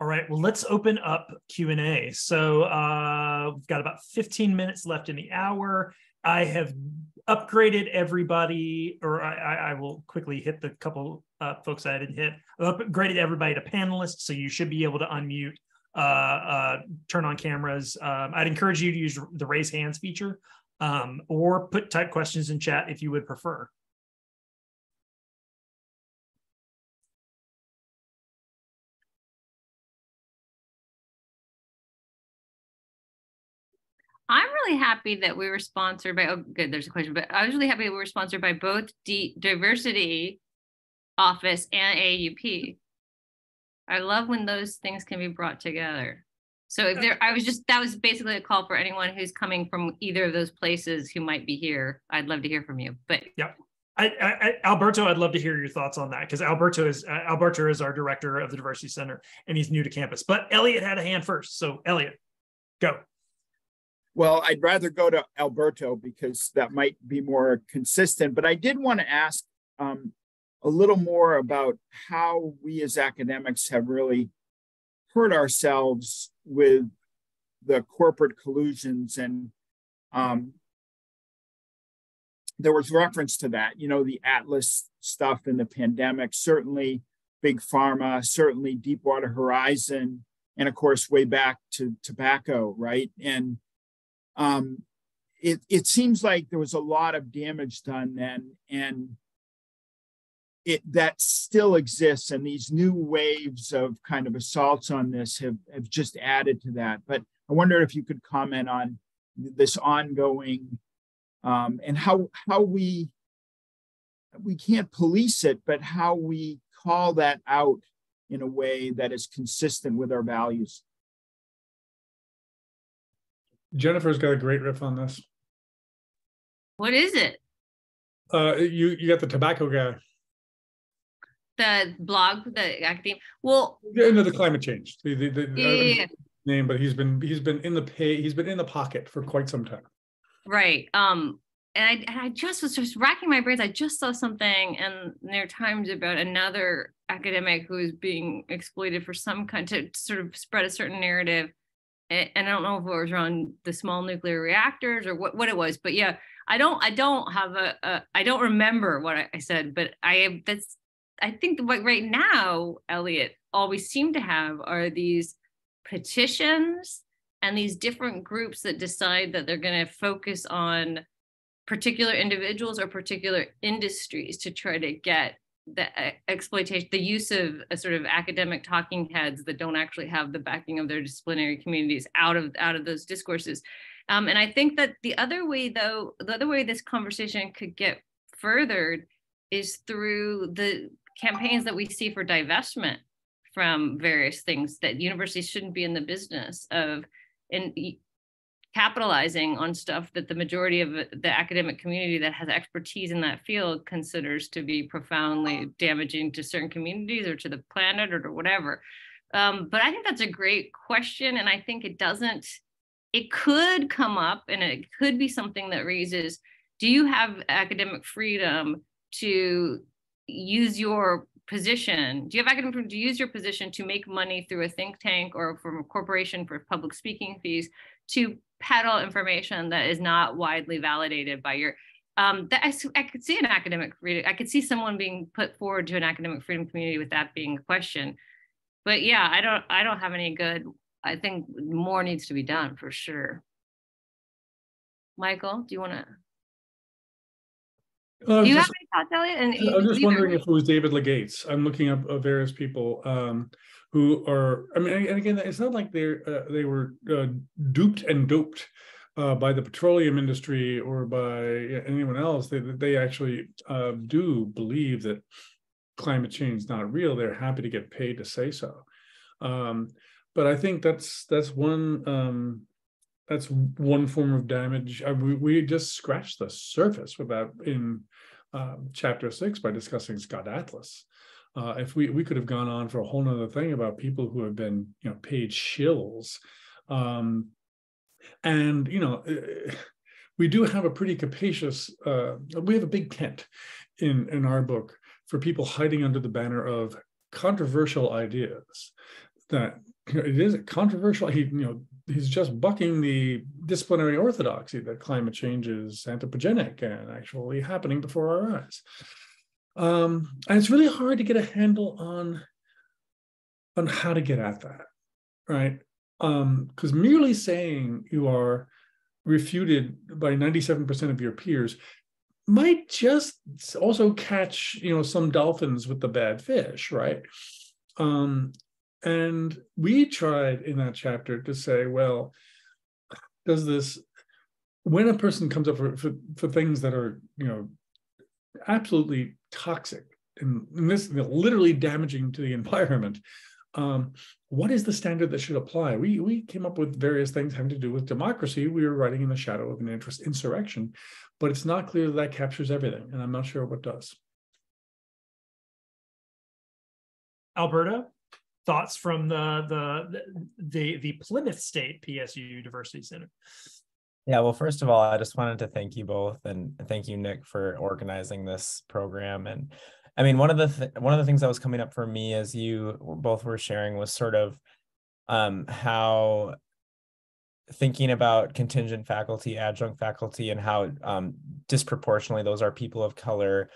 All right, well, let's open up Q&A. So uh, we've got about 15 minutes left in the hour. I have upgraded everybody, or I, I will quickly hit the couple uh, folks I didn't hit. I've upgraded everybody to panelists, so you should be able to unmute, uh, uh, turn on cameras. Um, I'd encourage you to use the raise hands feature um, or put type questions in chat if you would prefer. Really happy that we were sponsored by, oh, good, there's a question, but I was really happy we were sponsored by both D- Diversity Office and AUP. I love when those things can be brought together. So if there, I was just, that was basically a call for anyone who's coming from either of those places who might be here. I'd love to hear from you, but. Yeah. I, I, Alberto, I'd love to hear your thoughts on that because Alberto is uh, Alberto is our director of the Diversity Center and he's new to campus. But Elliot had a hand first, so Elliot, go. Well, I'd rather go to Alberto because that might be more consistent. But I did want to ask um, a little more about how we as academics have really hurt ourselves with the corporate collusions and um, there was reference to that you know the atlas stuff in the pandemic certainly big pharma certainly deepwater horizon and of course way back to tobacco right and um, it, it seems like there was a lot of damage done then and it that still exists and these new waves of kind of assaults on this have, have just added to that. But i wonder if you could comment on this ongoing um, and how how we we can't police it but how we call that out in a way that is consistent with our values Jennifer's got a great riff on this. What is it? Uh, you you got the tobacco guy. the blog, the academia. Well, no, the climate change. The, the, the, yeah, name, but he's been he's been in the pay he's been in the pocket for quite some time. Right. Um, and I and I just was just racking my brains. I just saw something in New York Times about another academic who is being exploited for some kind to sort of spread a certain narrative. And I don't know if it was around the small nuclear reactors or what, what it was, but yeah, I don't I don't have a, a I don't remember what I, I said, but I that's I think what right now, Elliot, all we seem to have are these petitions and these different groups that decide that they're going to focus on particular individuals or particular industries to try to get the exploitation the use of a sort of academic talking heads that don't actually have the backing of their disciplinary communities out of out of those discourses. Um, and i think that the other way though the other way this conversation could get furthered is through the campaigns that we see for divestment from various things that universities shouldn't be in the business of in capitalizing on stuff that the majority of the academic community that has expertise in that field considers to be profoundly damaging to certain communities or to the planet or to whatever. Um, but I think that's a great question. And I think it doesn't, it could come up and it could be something that raises do you have academic freedom to use your position do you have academic freedom to use your position to make money through a think tank or from a corporation for public speaking fees to peddle information that is not widely validated by your um, that I, I could see an academic freedom i could see someone being put forward to an academic freedom community with that being a question. But yeah i don't i don't have any good i think more needs to be done for sure. Michael do you want to uh, do you just, have any thoughts, Elliot? And I'm just wondering if it was David Legates. I'm looking up uh, various people um, who are. I mean, and again, it's not like they're uh, they were uh, duped and doped uh, by the petroleum industry or by anyone else. They they actually uh, do believe that climate change is not real. They're happy to get paid to say so. Um, but I think that's that's one um, that's one form of damage. Uh, we, we just scratched the surface with that in um, chapter six by discussing Scott Atlas. Uh, if we we could have gone on for a whole nother thing about people who have been you know paid shills, um, and you know uh, we do have a pretty capacious. Uh, we have a big tent in in our book for people hiding under the banner of controversial ideas that it is controversial. You know, he's just bucking the disciplinary orthodoxy that climate change is anthropogenic and actually happening before our eyes. Um, and it's really hard to get a handle on on how to get at that, right? Because um, merely saying you are refuted by 97% of your peers might just also catch you know some dolphins with the bad fish right um, and we tried in that chapter to say, well, does this, when a person comes up for, for, for things that are, you know, absolutely toxic and, and this you know, literally damaging to the environment, um, what is the standard that should apply? We we came up with various things having to do with democracy. We were writing in the shadow of an interest insurrection, but it's not clear that that captures everything, and I'm not sure what does. Alberto, thoughts from the the the the Plymouth State PSU Diversity Center. Yeah, well, first of all, I just wanted to thank you both and thank you, Nick, for organizing this program. And I mean, one of the th- one of the things that was coming up for me as you both were sharing was sort of um, how thinking about contingent faculty, adjunct faculty, and how um, disproportionately those are people of color,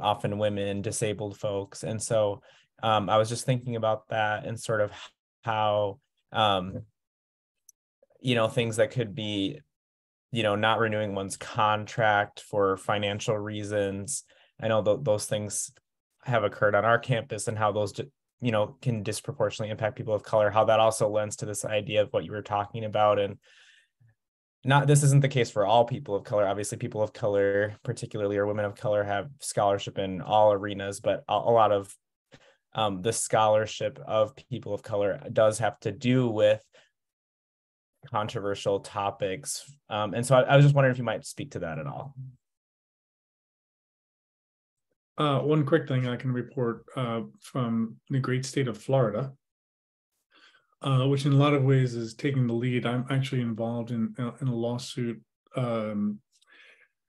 often women, disabled folks, and so um, I was just thinking about that and sort of how, um, you know, things that could be, you know, not renewing one's contract for financial reasons. I know th- those things have occurred on our campus and how those, you know, can disproportionately impact people of color, how that also lends to this idea of what you were talking about. And not this isn't the case for all people of color obviously people of color particularly or women of color have scholarship in all arenas but a, a lot of um, the scholarship of people of color does have to do with controversial topics. Um, and so I, I, was just wondering if you might speak to that at all. Uh, one quick thing I can report uh, from the great state of Florida, uh, which in a lot of ways is taking the lead. I'm actually involved in, in a lawsuit um,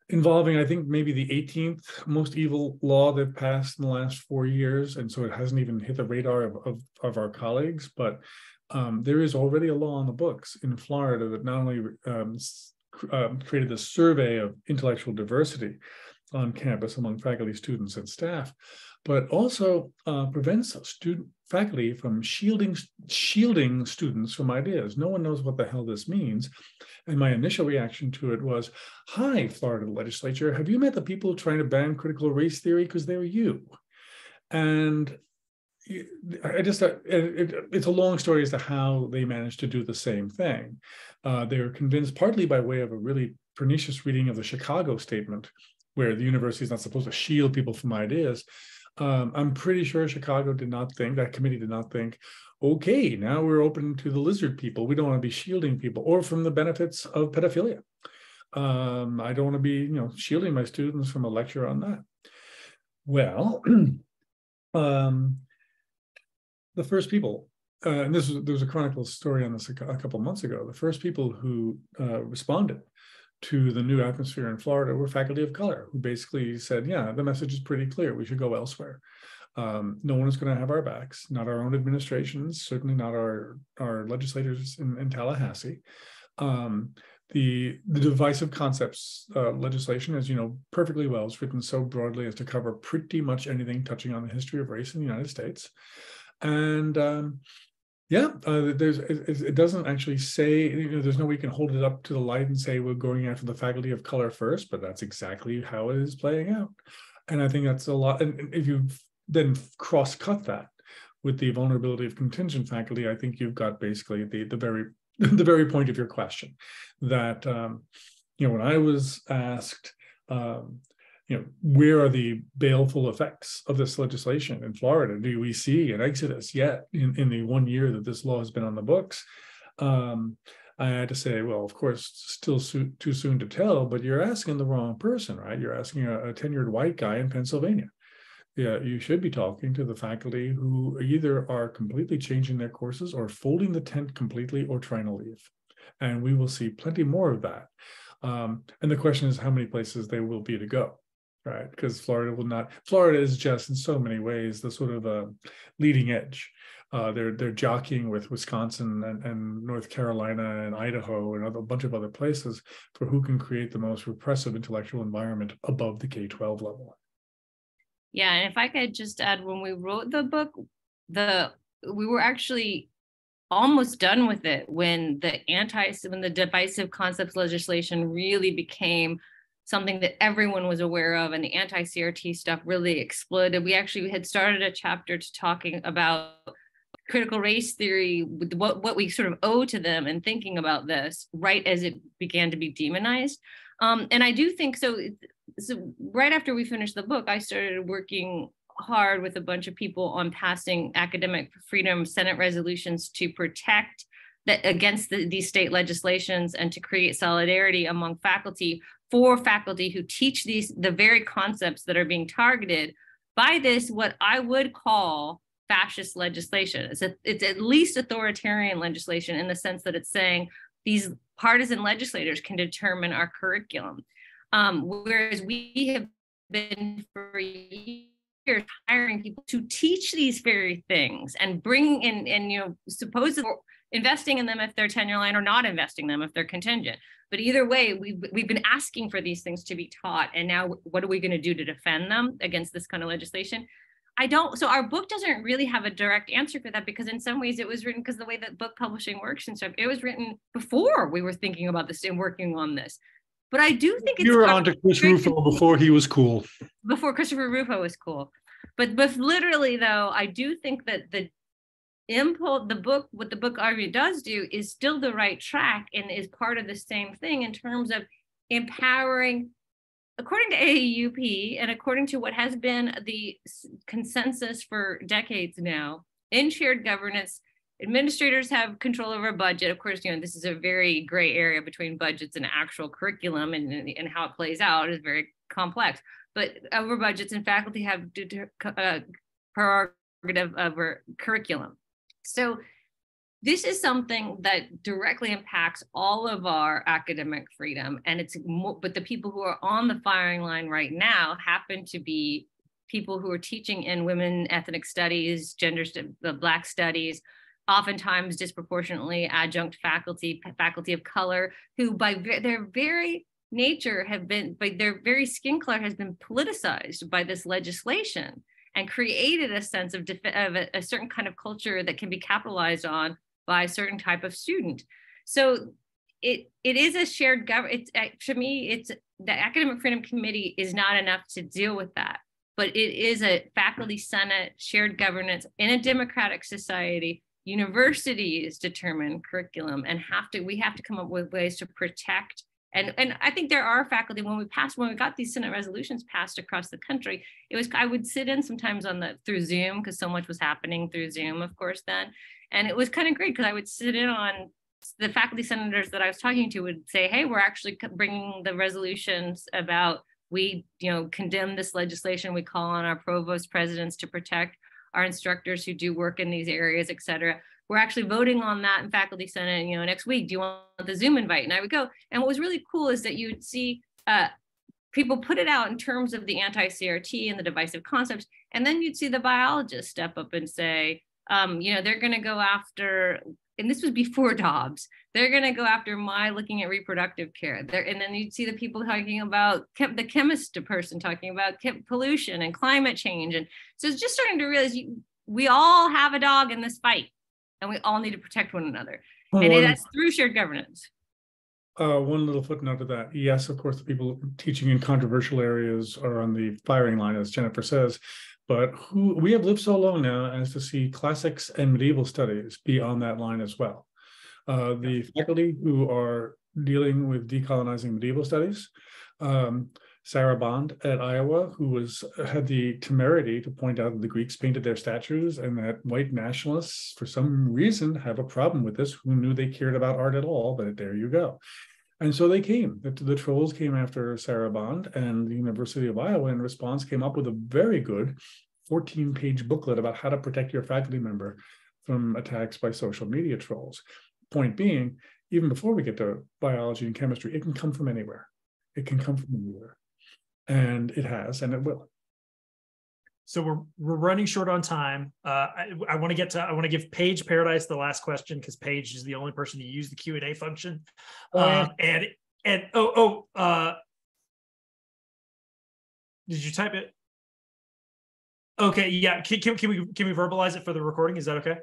involving, I think, maybe the 18th most evil law that passed in the last four years. And so it hasn't even hit the radar of, of, of our colleagues. But um, there is already a law on the books in Florida that not only um, um, created a survey of intellectual diversity on campus among faculty, students, and staff, but also uh, prevents student faculty from shielding shielding students from ideas. No one knows what the hell this means. And my initial reaction to it was, "Hi, Florida legislature, have you met the people trying to ban critical race theory? Because they're you." And I just it, it, it's a long story as to how they managed to do the same thing. Uh, they were convinced partly by way of a really pernicious reading of the Chicago statement, where the university is not supposed to shield people from ideas. Um, I'm pretty sure Chicago did not think that committee did not think, okay, now we're open to the lizard people. We don't want to be shielding people or from the benefits of pedophilia. Um, I don't want to be, you know, shielding my students from a lecture on that. Well, um, the first people, uh, and this was there was a chronicle story on this a, a couple months ago. The first people who uh, responded to the new atmosphere in Florida were faculty of color, who basically said, "Yeah, the message is pretty clear. We should go elsewhere. Um, no one is going to have our backs. Not our own administrations. Certainly not our our legislators in, in Tallahassee." Um, the the divisive concepts uh, legislation, as you know perfectly well, is written so broadly as to cover pretty much anything touching on the history of race in the United States and um, yeah, uh, there's it, it, doesn't actually say you know there's no way you can hold it up to the light and say we're going after the faculty of color first, but that's exactly how it is playing out, and I think that's a lot. And if you then cross cut that with the vulnerability of contingent faculty, I think you've got basically the the very the very point of your question that um, you know when I was asked. Um, you know, where are the baleful effects of this legislation in Florida? Do we see an exodus yet in, in the one year that this law has been on the books? Um, I had to say, well, of course, still so, too soon to tell, but you're asking the wrong person, right? You're asking a, a tenured white guy in Pennsylvania. Yeah, you should be talking to the faculty who either are completely changing their courses or folding the tent completely or trying to leave. And we will see plenty more of that. Um, and the question is how many places they will be to go right? Because Florida will not. Florida is just in so many ways the sort of uh, leading edge. Uh, they're they're jockeying with Wisconsin and, and North Carolina and Idaho and a bunch of other places for who can create the most repressive intellectual environment above the K twelve level. Yeah, and if I could just add, when we wrote the book, the we were actually almost done with it when the anti when the divisive concepts legislation really became something that everyone was aware of and the anti-CRT stuff really exploded. We actually had started a chapter to talking about critical race theory, what, what we sort of owe to them and thinking about this right as it began to be demonized. Um, and I do think so, so right after we finished the book, I started working hard with a bunch of people on passing academic freedom Senate resolutions to protect that against the, these state legislations and to create solidarity among faculty for faculty who teach these the very concepts that are being targeted by this what i would call fascist legislation. It's, a, it's at least authoritarian legislation in the sense that it's saying these partisan legislators can determine our curriculum. Um, whereas we have been for years hiring people to teach these very things and bring in and you know supposedly investing in them if they're tenure line or not investing them if they're contingent but either way, we've, we've been asking for these things to be taught. And now what are we going to do to defend them against this kind of legislation? I don't, so our book doesn't really have a direct answer for that because in some ways it was written because the way that book publishing works and stuff, it was written before we were thinking about this and working on this. But I do think you were on to Chris Rufo before he was cool. Before Christopher Rufo was cool. But but literally though, I do think that the impulse the book what the book argument does do is still the right track and is part of the same thing in terms of empowering according to AAUP and according to what has been the consensus for decades now in shared governance administrators have control over budget of course you know this is a very gray area between budgets and actual curriculum and, and how it plays out is very complex but over budgets and faculty have uh, prerogative over curriculum. So this is something that directly impacts all of our academic freedom and it's more, but the people who are on the firing line right now happen to be people who are teaching in women ethnic studies gender the black studies oftentimes disproportionately adjunct faculty faculty of color who by their very nature have been by their very skin color has been politicized by this legislation and created a sense of, of a, a certain kind of culture that can be capitalized on by a certain type of student. So it it is a shared government. It's uh, to me, it's the academic freedom committee is not enough to deal with that, but it is a faculty senate shared governance in a democratic society. Universities determine curriculum and have to we have to come up with ways to protect and and I think there are faculty when we passed when we got these Senate resolutions passed across the country. It was I would sit in sometimes on the through Zoom because so much was happening through Zoom, of course, then, and it was kind of great because I would sit in on the faculty senators that I was talking to would say, "Hey, we're actually bringing the resolutions about we, you know, condemn this legislation. We call on our provost presidents to protect our instructors who do work in these areas, et cetera." We're actually voting on that in faculty senate you know next week. Do you want the zoom invite? And i would go. And what was really cool is that you would see uh, people put it out in terms of the anti-crt and the divisive concepts. And then you'd see the biologists step up and say um, you know they're going to go after and this was before Dobbs, they're going to go after my looking at reproductive care. And then you'd see the people talking about the chemist person talking about pollution and climate change. And so it's just starting to realize you, we all have a dog in this fight and we all need to protect one another. and one, that's through shared governance. Uh, one little footnote to that. Yes, of course, the people teaching in controversial areas are on the firing line, as Jennifer says. But who we have lived so long now as to see classics and medieval studies be on that line as well. Uh, the faculty who are dealing with decolonizing medieval studies um, Sarah Bond at Iowa, who was had the temerity to point out that the Greeks painted their statues and that white nationalists, for some reason, have a problem with this. Who knew they cared about art at all? But there you go. And so they came. The, the trolls came after Sarah Bond, and the University of Iowa, in response, came up with a very good 14-page booklet about how to protect your faculty member from attacks by social media trolls. Point being, even before we get to biology and chemistry, it can come from anywhere. It can come from anywhere and it has, and it will. So we're we're running short on time. Uh, I, I want to get to I want to give Paige Paradise the last question because Paige is the only person to use the Q and A function. Oh, um, and and oh oh uh, did you type it? Okay, yeah. Can, can, can we can we verbalize it for the recording? Is that okay?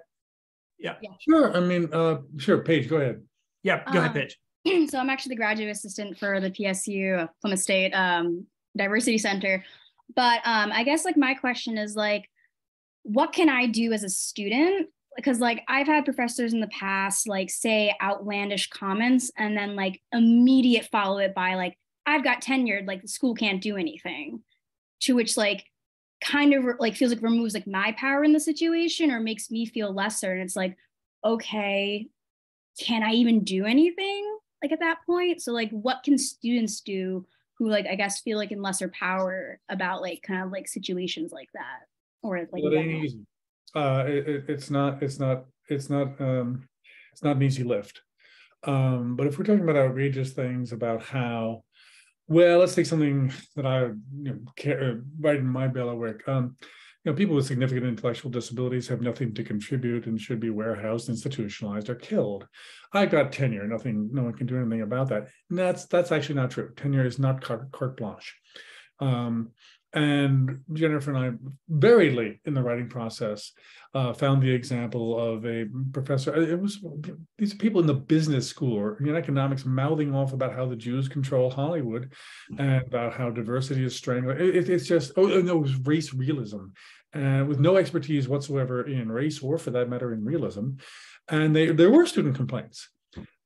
Yeah. yeah. Sure. I mean, uh, sure. Paige, go ahead. Yeah, go um, ahead, Paige. So I'm actually the graduate assistant for the PSU Plymouth State um, diversity center. But um i guess like my question is like what can i do as a student? Because like i've had professors in the past like say outlandish comments and then like immediate follow it by like i've got tenured like the school can't do anything. To which like kind of like feels like removes like my power in the situation or makes me feel lesser. And it's like okay can i even do anything? like at that point. So like what can students do who like I guess feel like in lesser power about like kind of like situations like that or like well, it easy. Uh, it, it's not it's not it's not um it's not an easy lift. Um, but if we're talking about outrageous things about how well, let's take something that I you know, care, right in my bailiwick. Um, you know, people with significant intellectual disabilities have nothing to contribute and should be warehoused, institutionalized, or killed. I got tenure. Nothing. No one can do anything about that. And that's that's actually not true. Tenure is not carte, blanche. Um, and Jennifer and I, very late in the writing process, uh, found the example of a professor. It was these people in the business school or in economics mouthing off about how the Jews control Hollywood and about how diversity is strangling. It, it's just, oh, no, it was race realism. And with no expertise whatsoever in race or for that matter in realism. And they, there were student complaints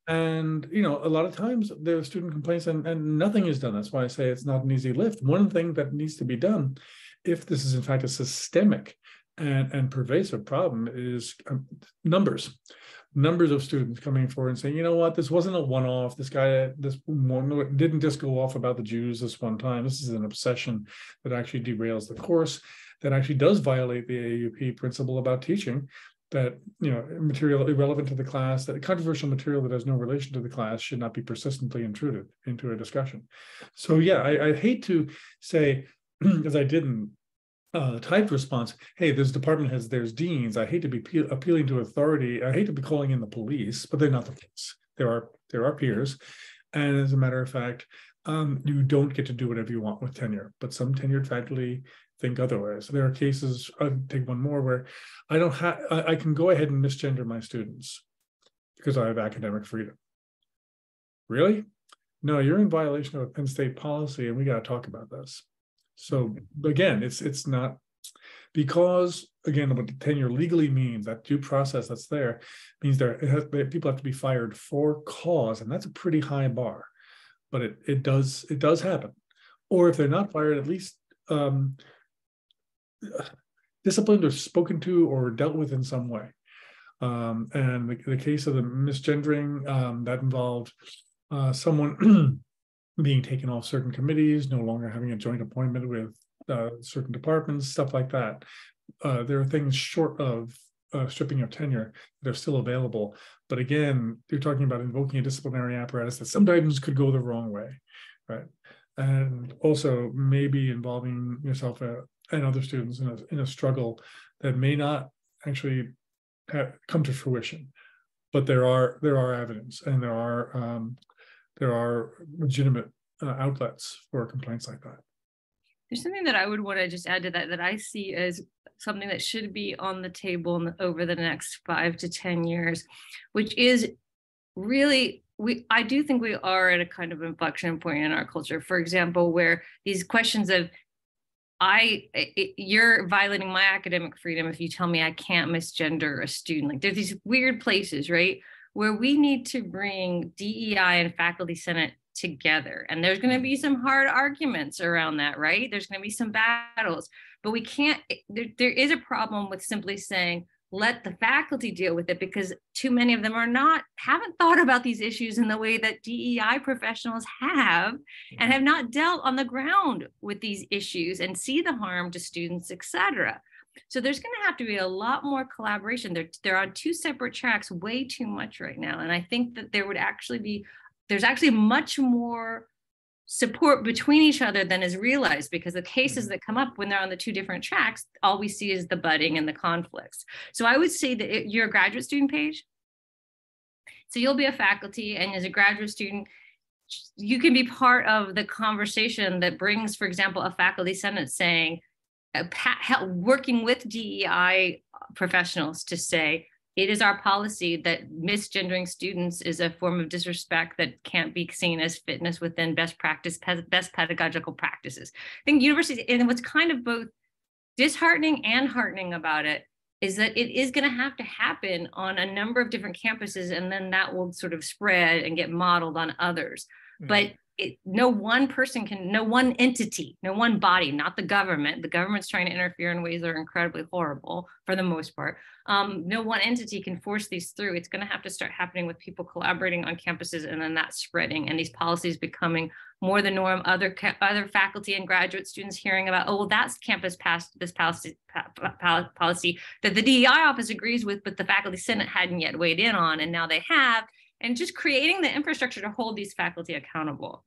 and you know a lot of times there are student complaints and, and nothing is done. That's why i say it's not an easy lift. One thing that needs to be done if this is in fact a systemic and and pervasive problem is um, numbers. Numbers of students coming forward and saying you know what? This wasn't a one-off. This guy this one didn't just go off about the jews this one time. This is an obsession that actually derails the course that actually does violate the AUP principle about teaching that you know material irrelevant to the class that controversial material that has no relation to the class should not be persistently intruded into a discussion so yeah i, I hate to say as i didn't uh, typed response, hey, this department has there's deans. I hate to be pe- appealing to authority. I hate to be calling in the police, but they're not the police. There are there are peers, and as a matter of fact, um, you don't get to do whatever you want with tenure. But some tenured faculty think otherwise. There are cases. I'll take one more where I don't have. I, I can go ahead and misgender my students because I have academic freedom. Really? No, you're in violation of a Penn State policy, and we got to talk about this. So again, it's it's not because again what tenure legally means that due process that's there means there has, people have to be fired for cause and that's a pretty high bar but it it does it does happen or if they're not fired at least um, disciplined or spoken to or dealt with in some way um, and the, the, case of the misgendering um, that involved uh, someone being taken off certain committees, no longer having a joint appointment with uh, certain departments, stuff like that. Uh, there are things short of uh, stripping of tenure that are still available. But again, you're talking about invoking a disciplinary apparatus that sometimes could go the wrong way, right? And also maybe involving yourself uh, and other students in a, in a struggle that may not actually have, come to fruition. But there are there are evidence and there are um, there are legitimate uh, outlets for complaints like that. There's something that I would want to just add to that that I see as something that should be on the table over the next five to 10 years, which is really we I do think we are at a kind of inflection point in our culture. For example, where these questions of I it, you're violating my academic freedom if you tell me I can't misgender a student. Like there's these weird places, right? where we need to bring DEI and faculty senate together. And there's going to be some hard arguments around that, right? There's going to be some battles, but we can't, there, there is a problem with simply saying, let the faculty deal with it because too many of them are not haven't thought about these issues in the way that DEI professionals have and mm-hmm. have not dealt on the ground with these issues and see the harm to students, et cetera. So there's going to have to be a lot more collaboration. They're, they're on two separate tracks way too much right now. And I think that there would actually be, there's actually much more support between each other than is realized because the cases mm-hmm. that come up when they're on the two different tracks, all we see is the budding and the conflicts. So I would say that it, you're a graduate student Paige. So you'll be a faculty and as a graduate student, you can be part of the conversation that brings, for example, a faculty senate saying, uh, working with DEI professionals to say it is our policy that misgendering students is a form of disrespect that can't be seen as fitness within best practice, best pedagogical practices. I think universities, and what's kind of both disheartening and heartening about it is that it is going to have to happen on a number of different campuses, and then that will sort of spread and get modeled on others. Mm-hmm. But it, no one person can, no one entity, no one body, not the government. The government's trying to interfere in ways that are incredibly horrible for the most part. Um, no one entity can force these through. It's going to have to start happening with people collaborating on campuses and then that spreading and these policies becoming more the norm. Other other faculty and graduate students hearing about, oh, well, that's campus passed this policy, policy that the DEI office agrees with, but the faculty senate hadn't yet weighed in on, and now they have and just creating the infrastructure to hold these faculty accountable.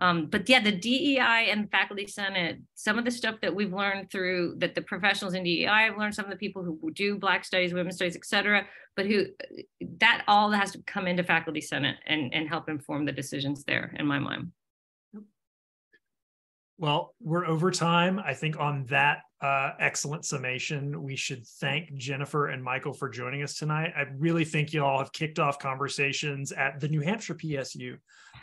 Um, but yeah, the DEI and faculty senate, some of the stuff that we've learned through that the professionals in DEI have learned, some of the people who do Black studies, women's studies, et cetera, but who that all has to come into faculty senate and, and help inform the decisions there in my mind. Well, we're over time. I think on that uh, excellent summation, we should thank Jennifer and Michael for joining us tonight. I really think you all have kicked off conversations at the New Hampshire PSU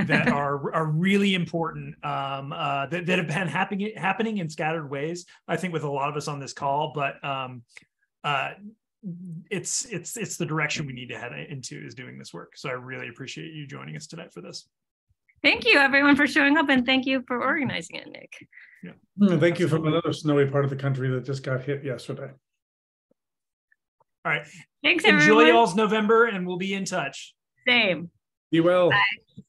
that are are really important um, uh, that, that have been happening happening in scattered ways. I think with a lot of us on this call, but um, uh, it's it's it's the direction we need to head into is doing this work. So I really appreciate you joining us tonight for this. Thank you, everyone, for showing up, and thank you for organizing it, Nick. Yeah. Hmm. Thank you from another snowy part of the country that just got hit yesterday. All right. Thanks, Enjoy everyone. y'all's November, and we'll be in touch. Same. Be well. Bye.